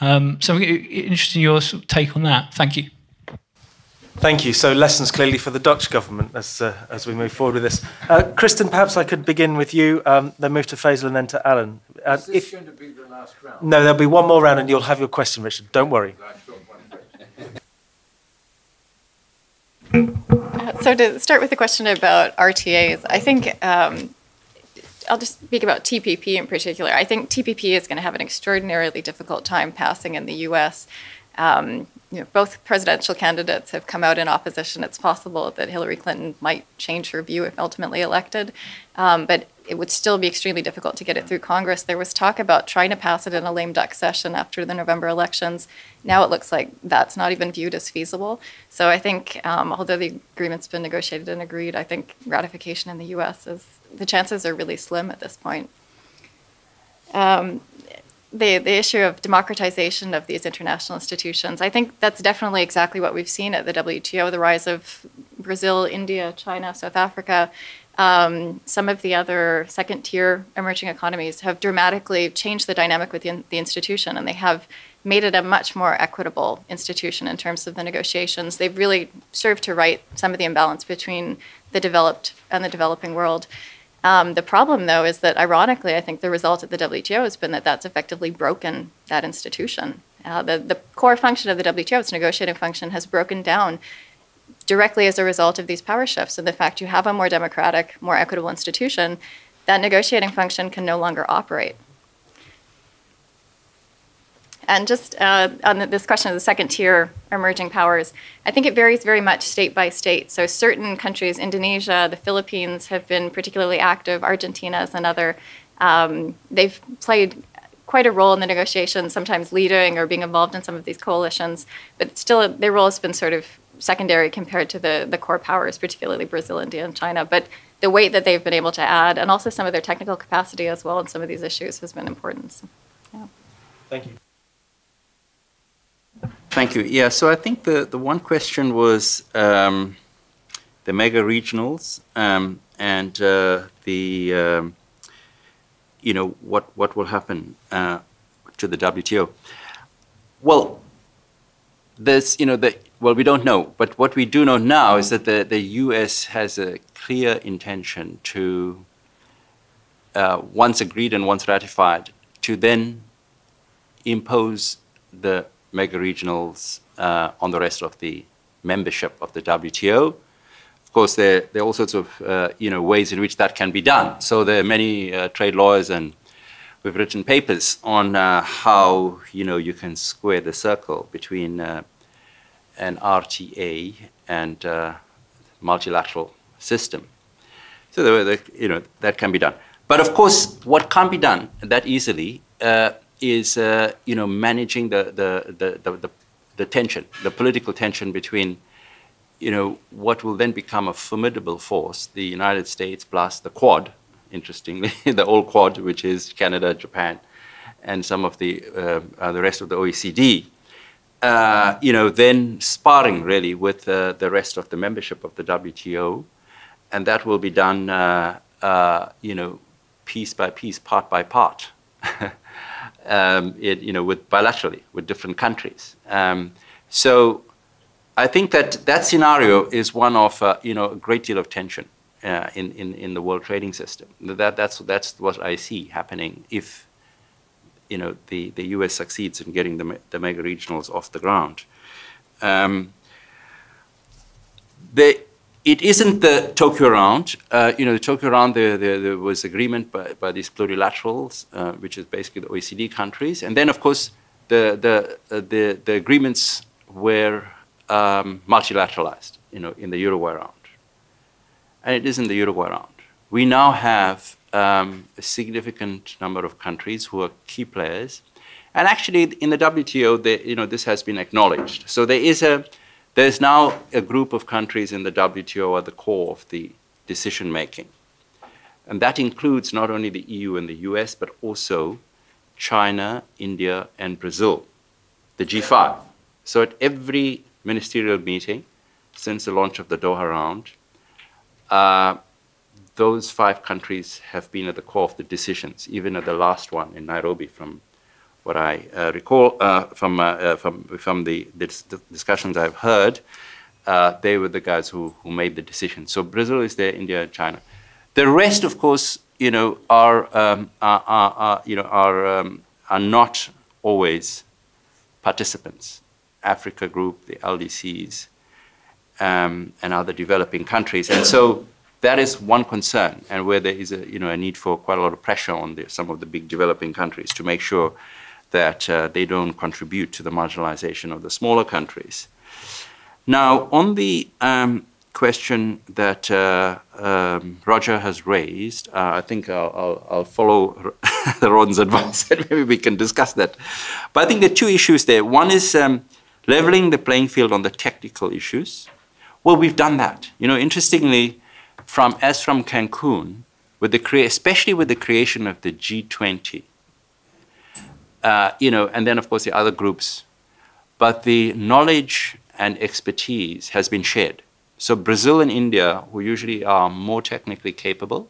Um, so I'm interested in your take on that. Thank you. Thank you. So lessons clearly for the Dutch government as uh, as we move forward with this. Uh, Kristen, perhaps I could begin with you, um, then move to Faisal and then to Alan. Uh, Is this if, going to be the last round? No, there'll be one more round and you'll have your question, Richard. Don't worry. so to start with the question about RTAs, I think um, I'll just speak about TPP in particular. I think TPP is going to have an extraordinarily difficult time passing in the U.S. Um, you know, both presidential candidates have come out in opposition. It's possible that Hillary Clinton might change her view if ultimately elected, um, but it would still be extremely difficult to get it through Congress. There was talk about trying to pass it in a lame duck session after the November elections. Now it looks like that's not even viewed as feasible. So I think, um, although the agreement's been negotiated and agreed, I think ratification in the U.S. is the chances are really slim at this point. Um, the, the issue of democratization of these international institutions. I think that's definitely exactly what we've seen at the WTO the rise of Brazil, India, China, South Africa. Um, some of the other second tier emerging economies have dramatically changed the dynamic within the institution, and they have made it a much more equitable institution in terms of the negotiations. They've really served to right some of the imbalance between the developed and the developing world. Um, the problem, though, is that ironically, I think the result of the WTO has been that that's effectively broken that institution. Uh, the, the core function of the WTO, its negotiating function, has broken down directly as a result of these power shifts and the fact you have a more democratic, more equitable institution, that negotiating function can no longer operate. And just uh, on this question of the second tier emerging powers, I think it varies very much state by state. So certain countries, Indonesia, the Philippines, have been particularly active. Argentina is another. Um, they've played quite a role in the negotiations, sometimes leading or being involved in some of these coalitions. But still, their role has been sort of secondary compared to the, the core powers, particularly Brazil, India, and China. But the weight that they've been able to add, and also some of their technical capacity as well in some of these issues, has been important. So, yeah. Thank you. Thank you. Yeah, so I think the, the one question was um, the mega regionals um, and uh, the, um, you know, what, what will happen uh, to the WTO. Well, there's, you know, the, well, we don't know, but what we do know now is that the, the US has a clear intention to, uh, once agreed and once ratified, to then impose the mega regionals uh, on the rest of the membership of the WTO. Of course, there, there are all sorts of uh, you know, ways in which that can be done. So there are many uh, trade lawyers and we've written papers on uh, how you, know, you can square the circle between uh, an RTA and uh, multilateral system. So you know, that can be done. But of course, what can't be done that easily is uh, you know managing the the, the the, the tension, the political tension between you know what will then become a formidable force, the United States plus the Quad, interestingly, the old Quad, which is Canada, Japan, and some of the uh, uh, the rest of the OECD. Uh, you know, then sparring really with uh, the rest of the membership of the WTO, and that will be done, uh, you know, piece by piece, part by part. um, it, you know, with bilaterally with different countries. Um, so I think that that scenario is one of uh, you know a great deal of tension uh, in, in in the world trading system. That that's that's what I see happening if you know the the U.S. succeeds in getting the the mega regionals off the ground. Um, the it isn't the Tokyo round. Uh, you know, the Tokyo round, there, there, there was agreement by, by these plurilaterals, uh, which is basically the OECD countries. And then, of course, the, the, uh, the, the, agreements were um, multilateralized, you know, in the Uruguay round. And it isn't the Uruguay round. We now have um, a significant number of countries who are key players. And actually, in the WTO, they, you know, this has been acknowledged. So there is a, there's now a group of countries in the WTO at the core of the decision making. And that includes not only the EU and the US, but also China, India, and Brazil, the G5. So at every ministerial meeting since the launch of the Doha round, uh, those five countries have been at the core of the decisions, even at the last one in Nairobi from what I uh, recall uh, from, uh, uh from, from the, the, discussions I've heard, uh, they were the guys who, who made the decision. So Brazil is there, India, China. The rest, of course, you know, are, um, are, are, are, you know, are, um, are not always participants. Africa Group, the LDCs, um, and other developing countries. And so that is one concern, and where there is a, you know, a need for quite a lot of pressure on the, some of the big developing countries to make sure that uh, they don't contribute to the marginalization of the smaller countries. Now, on the um, question that uh, um, Roger has raised, uh, I think I'll, I'll, I'll follow Ron's advice and maybe we can discuss that. But I think there are two issues there. One is um, leveling the playing field on the technical issues. Well, we've done that. You know, interestingly, from as from Cancun, with the especially with the creation of the G20, uh, you know, and then of course the other groups. But the knowledge and expertise has been shared. So Brazil and India, who usually are more technically capable,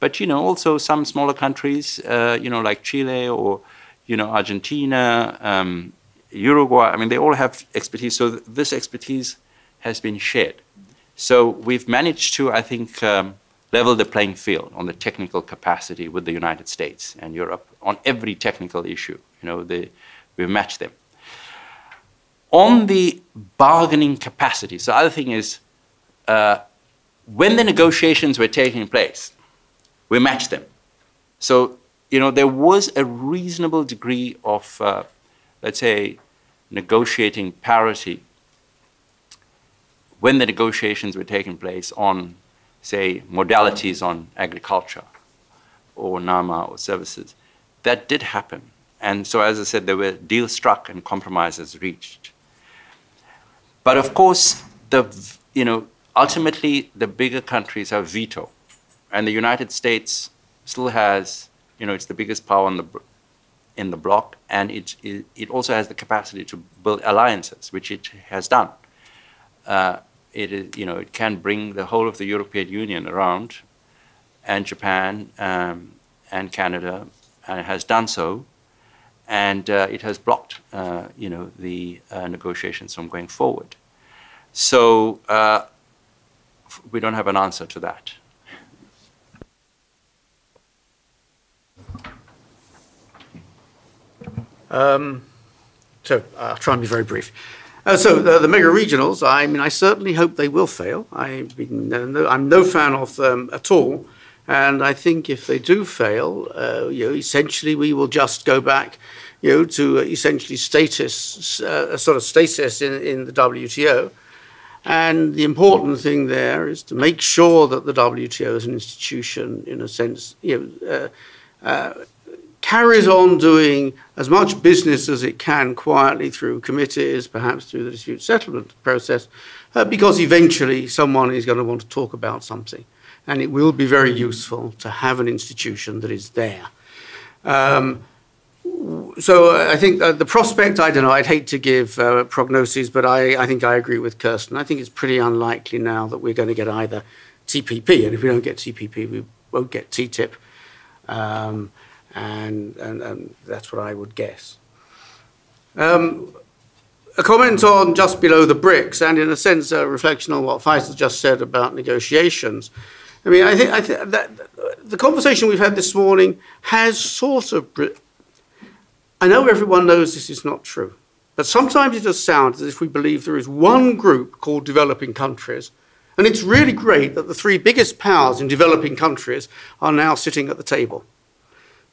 but you know also some smaller countries, uh, you know, like Chile or you know, Argentina, um, Uruguay. I mean, they all have expertise. So th- this expertise has been shared. So we've managed to, I think, um, level the playing field on the technical capacity with the United States and Europe on every technical issue. You know, the, we've matched them. On the bargaining capacity, so the other thing is, uh, when the negotiations were taking place, we matched them. So, you know, there was a reasonable degree of, uh, let's say, negotiating parity when the negotiations were taking place on, say, modalities on agriculture or NAMA or services. That did happen. And so, as I said, there were deals struck and compromises reached. But of course, the, you know, ultimately the bigger countries have veto. And the United States still has, you know, it's the biggest power in the, in the bloc, and it, it, it also has the capacity to build alliances, which it has done. Uh, it is, you know, it can bring the whole of the European Union around, and Japan um, and Canada, and it has done so, and uh, it has blocked, uh, you know, the uh, negotiations from going forward. So uh, we don't have an answer to that. Um, so I'll try and be very brief. Uh, so the, the, mega regionals, I mean, I certainly hope they will fail. I mean, I'm no fan of them at all. And I think if they do fail, uh, you know, essentially we will just go back, you know, to essentially status, uh, a sort of status in, in the WTO. And the important thing there is to make sure that the WTO as an institution, in a sense, you know, uh, uh, carries on doing as much business as it can quietly through committees, perhaps through the dispute settlement process, uh, because eventually someone is going to want to talk about something. And it will be very useful to have an institution that is there. Um, so I think uh, the prospect, I don't know, I'd hate to give uh, prognoses, but I, I think I agree with Kristen. I think it's pretty unlikely now that we're going to get either TPP, and if we don't get TPP, we won't get TTIP. Um, and, and, and that's what I would guess. Um, a comment on just below the BRICS, and in a sense, a reflection on what Faisal just said about negotiations. I mean, I think, I think that the conversation we've had this morning has sort of. I know everyone knows this is not true, but sometimes it does sound as if we believe there is one group called developing countries, and it's really great that the three biggest powers in developing countries are now sitting at the table.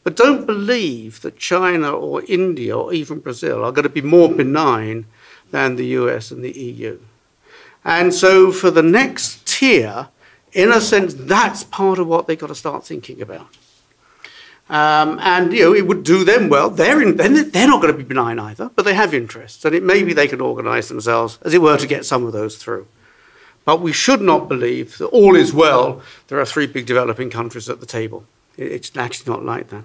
But don't believe that China or India or even Brazil are going to be more benign than the US and the EU. And so for the next tier, in a sense, that's part of what they've got to start thinking about. Um, and you know, it would do them well. They're, in, they're not going to be benign either, but they have interests, and it maybe they can organise themselves, as it were, to get some of those through. But we should not believe that all is well. There are three big developing countries at the table. It's actually not like that.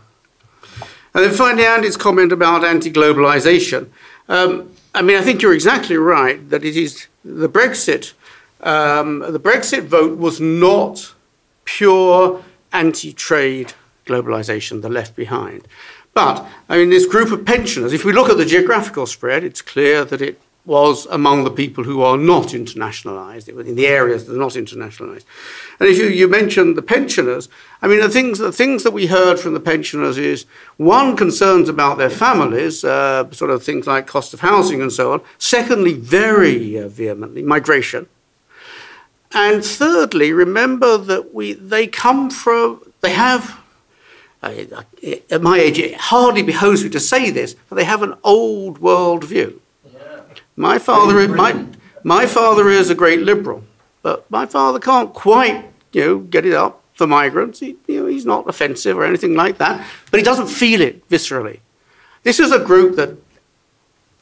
And then finally, Andy's comment about anti-globalization. Um, I mean, I think you're exactly right that it is the Brexit. Um, the Brexit vote was not pure anti-trade globalization, the left behind. But I mean, this group of pensioners. If we look at the geographical spread, it's clear that it was among the people who are not internationalized, in the areas that are not internationalized. And if you, you mentioned the pensioners, I mean, the things, the things that we heard from the pensioners is one, concerns about their families, uh, sort of things like cost of housing and so on. Secondly, very uh, vehemently, migration. And thirdly, remember that we, they come from, they have at my age, it hardly behoves me to say this, but they have an old world view. My father, my, my father is a great liberal, but my father can't quite, you know, get it up for migrants. He, you know, he's not offensive or anything like that, but he doesn't feel it viscerally. This is a group that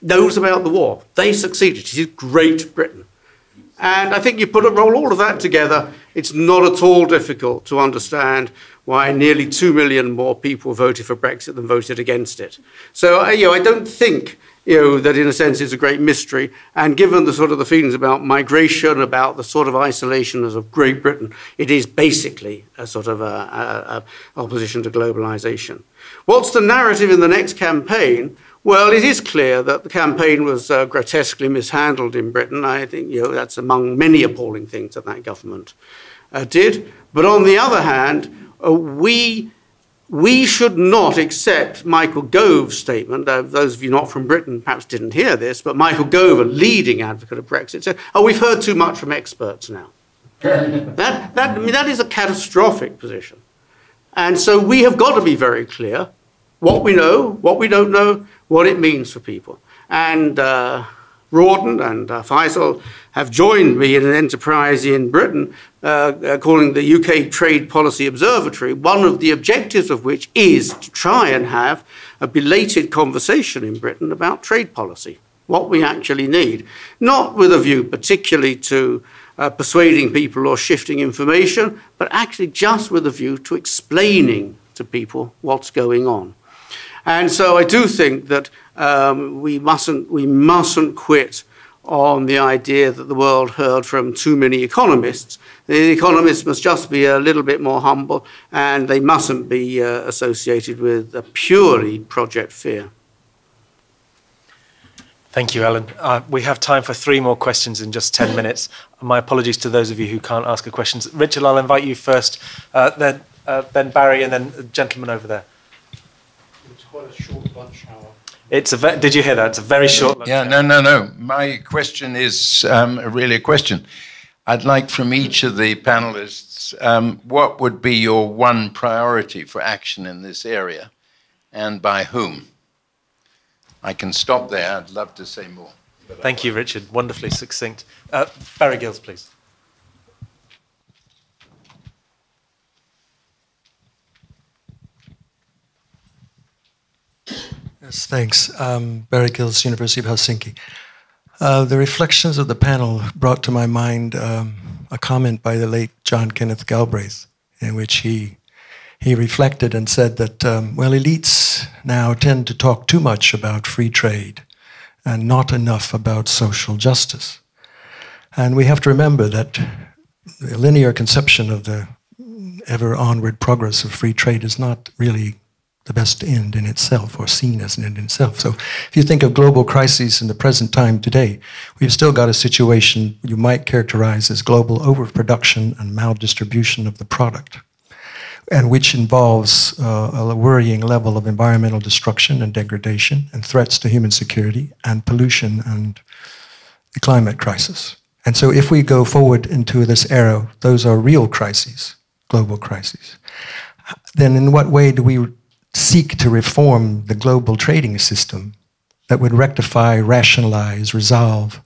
knows about the war. They succeeded. It is Great Britain. And I think you put a roll all of that together, it's not at all difficult to understand why nearly two million more people voted for Brexit than voted against it. So uh, you know, I don't think you know, that in a sense is a great mystery. And given the sort of the feelings about migration, about the sort of isolation of Great Britain, it is basically a sort of a, a, a opposition to globalization. What's the narrative in the next campaign? Well, it is clear that the campaign was uh, grotesquely mishandled in Britain. I think you know, that's among many appalling things that that government uh, did. But on the other hand, uh, we we should not accept Michael Gove's statement. Uh, those of you not from Britain perhaps didn't hear this, but Michael Gove, a leading advocate of Brexit, said, "Oh, we've heard too much from experts now." that, that, I mean, that is a catastrophic position. And so we have got to be very clear what we know, what we don't know, what it means for people. And uh, Rorden and uh, Faisal have joined me in an enterprise in Britain uh, uh calling the UK Trade Policy Observatory, one of the objectives of which is to try and have a belated conversation in Britain about trade policy, what we actually need, not with a view particularly to uh, persuading people or shifting information, but actually just with a view to explaining to people what's going on. And so I do think that um, we, mustn't, we mustn't quit on the idea that the world heard from too many economists. The economists must just be a little bit more humble and they mustn't be uh, associated with a purely project fear. Thank you, Alan. Uh, we have time for three more questions in just 10 minutes. My apologies to those of you who can't ask a question. Richard, I'll invite you first, uh, then, uh, then Barry, and then the gentleman over there. It's quite a short lunch hour. It's a did you hear that? It's a very short. Yeah, no, no, no. My question is um, really a question. I'd like from each of the panelists, um, what would be your one priority for action in this area, and by whom? I can stop there. I'd love to say more. Thank you, Richard. Wonderfully succinct. Uh, Barry Gills, please. Yes, thanks. Um, Barry Gills, University of Helsinki. Uh, the reflections of the panel brought to my mind um, a comment by the late John Kenneth Galbraith, in which he he reflected and said that um, well, elites now tend to talk too much about free trade and not enough about social justice. And we have to remember that the linear conception of the ever onward progress of free trade is not really the best end in itself or seen as an end in itself. So if you think of global crises in the present time today, we've still got a situation you might characterize as global overproduction and maldistribution of the product, and which involves uh, a worrying level of environmental destruction and degradation and threats to human security and pollution and the climate crisis. And so if we go forward into this era, those are real crises, global crises. Then in what way do we seek to reform the global trading system that would rectify, rationalize, resolve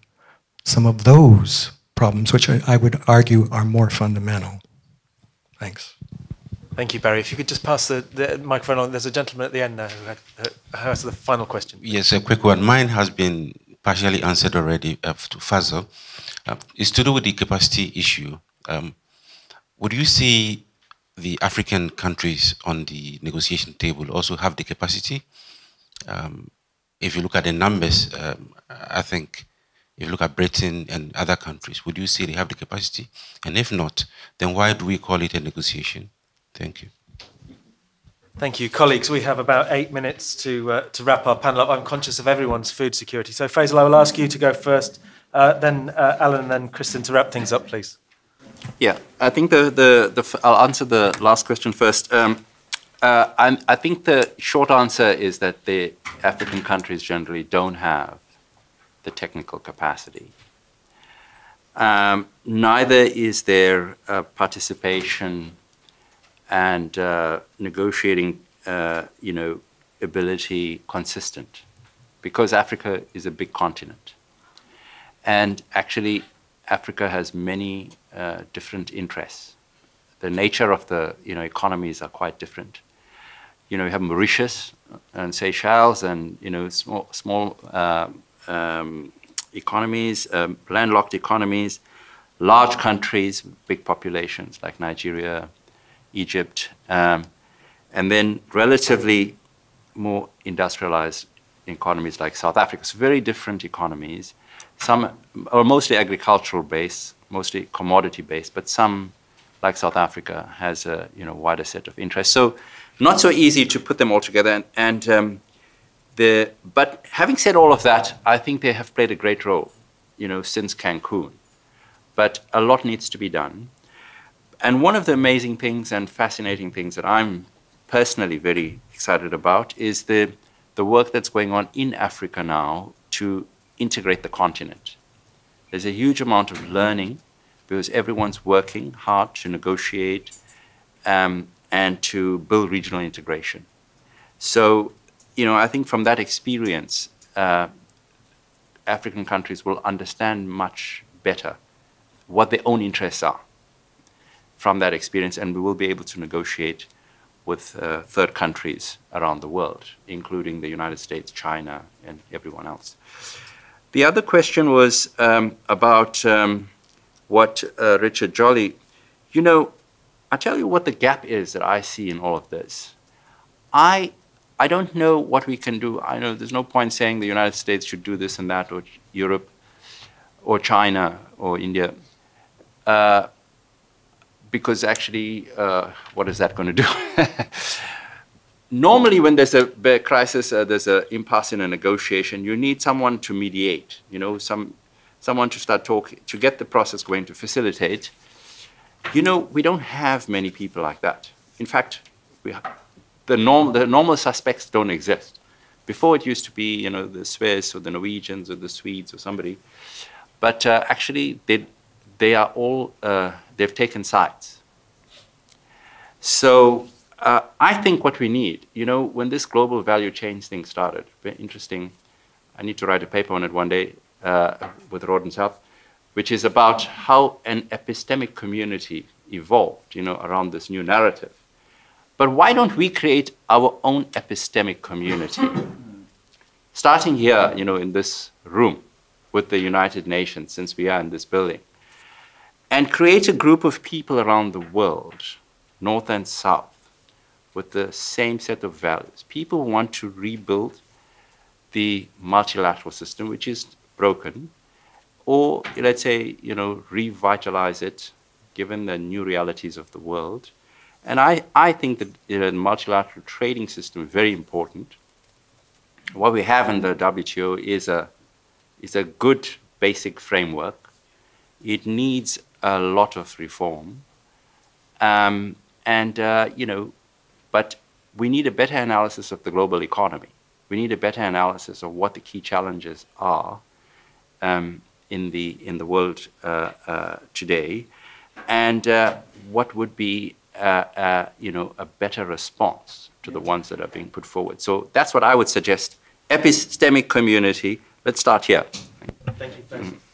some of those problems, which I, I would argue are more fundamental. Thanks. Thank you, Barry. If you could just pass the, the microphone on. There's a gentleman at the end there who, had, who has the final question. Yes, a quick one. Mine has been partially answered already uh, to Faisal. Uh, it's to do with the capacity issue. Um, would you see the African countries on the negotiation table also have the capacity. Um, if you look at the numbers, um, I think if you look at Britain and other countries, would you say they have the capacity? And if not, then why do we call it a negotiation? Thank you. Thank you, colleagues. We have about eight minutes to uh, to wrap our panel up. I'm conscious of everyone's food security. So, Faisal, I will ask you to go first, uh, then uh, Alan, and then Kristen to wrap things up, please. Yeah, I think the, the, the I'll answer the last question first. Um, uh, i think the short answer is that the African countries generally don't have the technical capacity. Um, neither is their uh, participation and uh, negotiating, uh, you know, ability consistent, because Africa is a big continent, and actually Africa has many uh, different interests. The nature of the you know economies are quite different. You know, you have Mauritius and Seychelles, and you know small small uh, um, economies, um, landlocked economies, large countries, big populations like Nigeria, Egypt, um, and then relatively more industrialized economies like South Africa. It's very different economies. Some are mostly agricultural based, mostly commodity based, but some, like South Africa, has a you know wider set of interests. So not so easy to put them all together. And, and um, the, but having said all of that, I think they have played a great role, you know, since Cancun. But a lot needs to be done. And one of the amazing things and fascinating things that I'm personally very excited about is the, the work that's going on in Africa now to integrate the continent. There's a huge amount of learning because everyone's working hard to negotiate um, and to build regional integration. So, you know, I think from that experience, uh, African countries will understand much better what their own interests are from that experience, and we will be able to negotiate with uh, third countries around the world, including the United States, China, and everyone else. The other question was um, about um, what uh, Richard Jolly, you know, I tell you what the gap is that I see in all of this. I, I don't know what we can do. I know there's no point saying the United States should do this and that, or Europe, or China, or India, uh, because actually, uh, what is that going to do? Normally, when there's a crisis, uh, there's an impasse in a negotiation. You need someone to mediate. You know, some someone to start talking to get the process going to facilitate. You know, we don't have many people like that. In fact, we, the, norm, the normal suspects don't exist. Before it used to be, you know, the Swiss or the Norwegians or the Swedes or somebody. But uh, actually, they, they are all, uh, they've taken sides. So uh, I think what we need, you know, when this global value change thing started, very interesting. I need to write a paper on it one day uh, with Rorden's help which is about how an epistemic community evolved, you know, around this new narrative. But why don't we create our own epistemic community? Starting here, you know, in this room with the United Nations, since we are in this building, and create a group of people around the world, north and south, with the same set of values. People want to rebuild the multilateral system, which is broken, or let's say, you know, revitalize it given the new realities of the world. And I, I think that you know, the multilateral trading system is very important. What we have in the WTO is a, is a good basic framework. It needs a lot of reform. Um, and, uh, you know, but we need a better analysis of the global economy. We need a better analysis of what the key challenges are. Um, in the in the world uh, uh, today, and uh, what would be you know a better response to the ones that are being put forward. So that's what I would suggest. Epistemic community. Let's start here. Thank you. Thank you.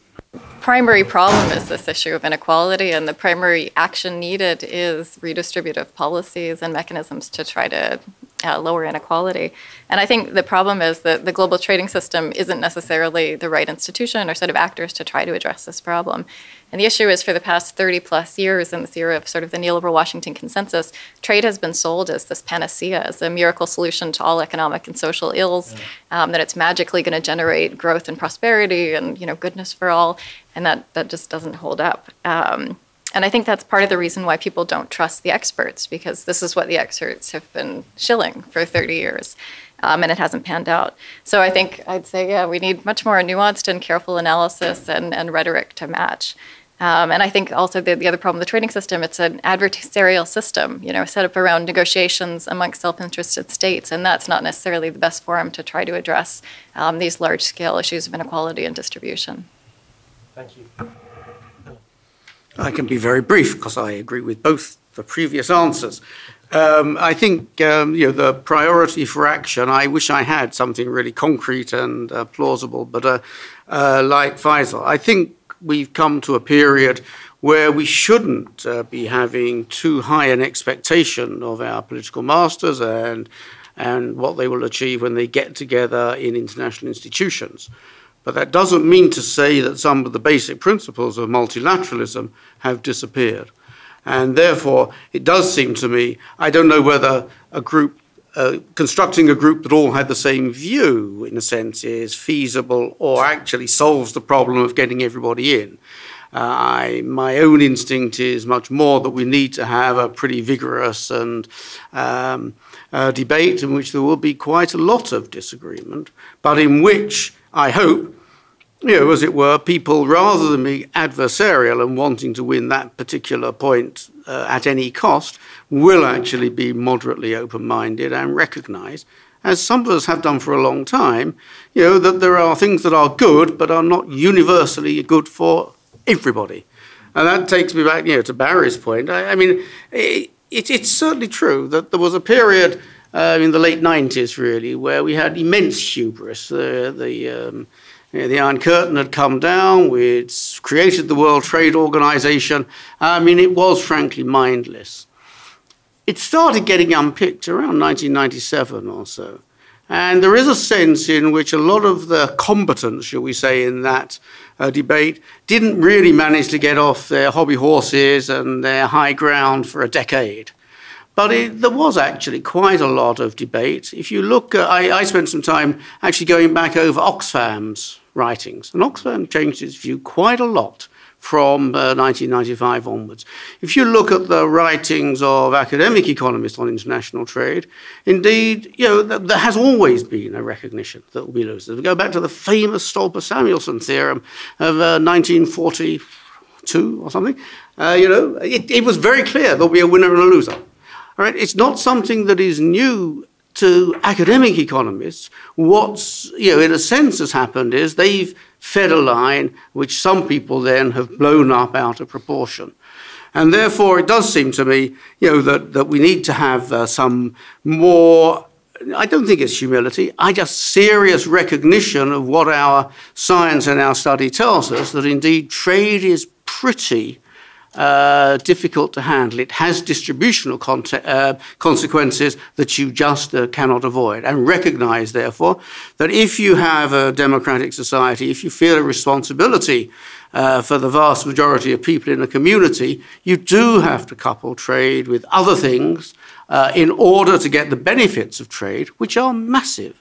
Primary problem is this issue of inequality, and the primary action needed is redistributive policies and mechanisms to try to uh, lower inequality. And I think the problem is that the global trading system isn't necessarily the right institution or set of actors to try to address this problem. And the issue is for the past 30 plus years in this era of sort of the neoliberal Washington consensus, trade has been sold as this panacea, as a miracle solution to all economic and social ills, yeah. um, that it's magically going to generate growth and prosperity and you know goodness for all, and that, that just doesn't hold up. Um, and I think that's part of the reason why people don't trust the experts, because this is what the experts have been shilling for 30 years. Um, and it hasn't panned out. So I think I'd say, yeah, we need much more nuanced and careful analysis and, and rhetoric to match. Um, and I think also the, the other problem with the trading system, it's an adversarial system, you know, set up around negotiations amongst self-interested states, and that's not necessarily the best forum to try to address um, these large-scale issues of inequality and distribution. Thank you. I can be very brief because I agree with both the previous answers. Um, I think um, you know the priority for action. I wish I had something really concrete and uh, plausible, but uh, uh, like Faisal, I think we've come to a period where we shouldn't uh, be having too high an expectation of our political masters and and what they will achieve when they get together in international institutions. But that doesn't mean to say that some of the basic principles of multilateralism have disappeared. And therefore, it does seem to me, I don't know whether a group uh, constructing a group that all had the same view, in a sense, is feasible or actually solves the problem of getting everybody in. Uh, I, my own instinct is much more that we need to have a pretty vigorous and um, uh, debate in which there will be quite a lot of disagreement, but in which I hope, you know, as it were, people rather than be adversarial and wanting to win that particular point uh, at any cost, will actually be moderately open-minded and recognise, as some of us have done for a long time, you know, that there are things that are good but are not universally good for everybody. And that takes me back, you know, to Barry's point. I, I mean, it, it, it's certainly true that there was a period uh, in the late 90s, really, where we had immense hubris. Uh, the, um, the Iron Curtain had come down, we'd created the World Trade Organization. I mean, it was frankly mindless. It started getting unpicked around 1997 or so. And there is a sense in which a lot of the combatants, shall we say, in that uh, debate didn't really manage to get off their hobby horses and their high ground for a decade. But it, there was actually quite a lot of debate. If you look, uh, I, I, spent some time actually going back over Oxfam's writings, and Oxfam changed its view quite a lot from uh, 1995 onwards. If you look at the writings of academic economists on international trade, indeed, you know, th there has always been a recognition that will be losers. We go back to the famous Stolper-Samuelson theorem of uh, 1942 or something. Uh, you know, it, it was very clear there'll be a winner and a loser. It's not something that is new to academic economists. What's, you know, in a sense has happened is they've fed a line which some people then have blown up out of proportion. And therefore, it does seem to me, you know, that, that we need to have uh, some more, I don't think it's humility, I just serious recognition of what our science and our study tells us, that indeed trade is pretty uh, difficult to handle. It has distributional uh, consequences that you just uh, cannot avoid. And recognize, therefore, that if you have a democratic society, if you feel a responsibility uh, for the vast majority of people in a community, you do have to couple trade with other things uh, in order to get the benefits of trade, which are massive.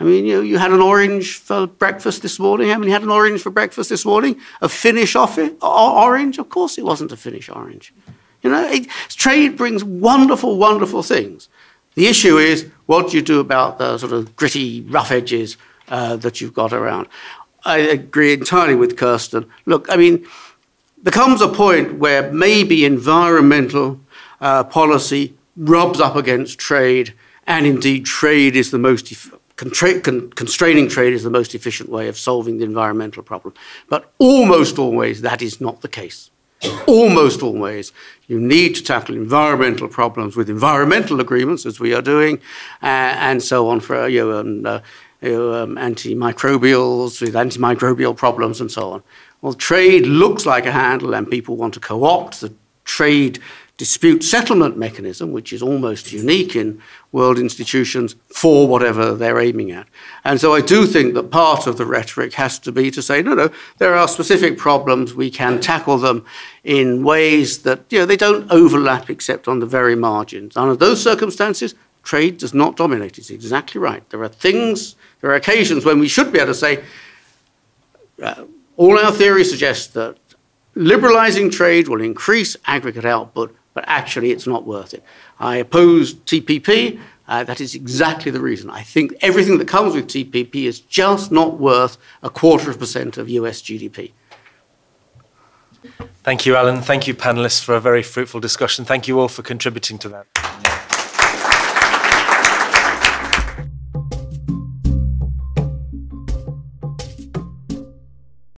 I mean, you, you had an orange for breakfast this morning. How many had an orange for breakfast this morning? A Finnish orange? Of course it wasn't a Finnish orange. You know, it, trade brings wonderful, wonderful things. The issue is what do you do about the sort of gritty, rough edges uh, that you've got around. I agree entirely with Kristen. Look, I mean, there comes a point where maybe environmental uh, policy rubs up against trade, and indeed trade is the most con constraining trade is the most efficient way of solving the environmental problem. But almost always that is not the case. almost always you need to tackle environmental problems with environmental agreements, as we are doing, uh, and so on for you know, um, uh, you know, um, antimicrobials, with antimicrobial problems and so on. Well, trade looks like a handle and people want to co-opt the trade dispute settlement mechanism, which is almost unique in world institutions for whatever they're aiming at. And so I do think that part of the rhetoric has to be to say, no, no, there are specific problems, we can tackle them in ways that, you know, they don't overlap except on the very margins. Under those circumstances, trade does not dominate. It's exactly right. There are things, there are occasions when we should be able to say, uh, all our theory suggests that liberalizing trade will increase aggregate output but actually it's not worth it. I oppose TPP. Uh, that is exactly the reason. I think everything that comes with TPP is just not worth a quarter of a percent of US GDP. Thank you, Alan. Thank you, panelists, for a very fruitful discussion. Thank you all for contributing to that.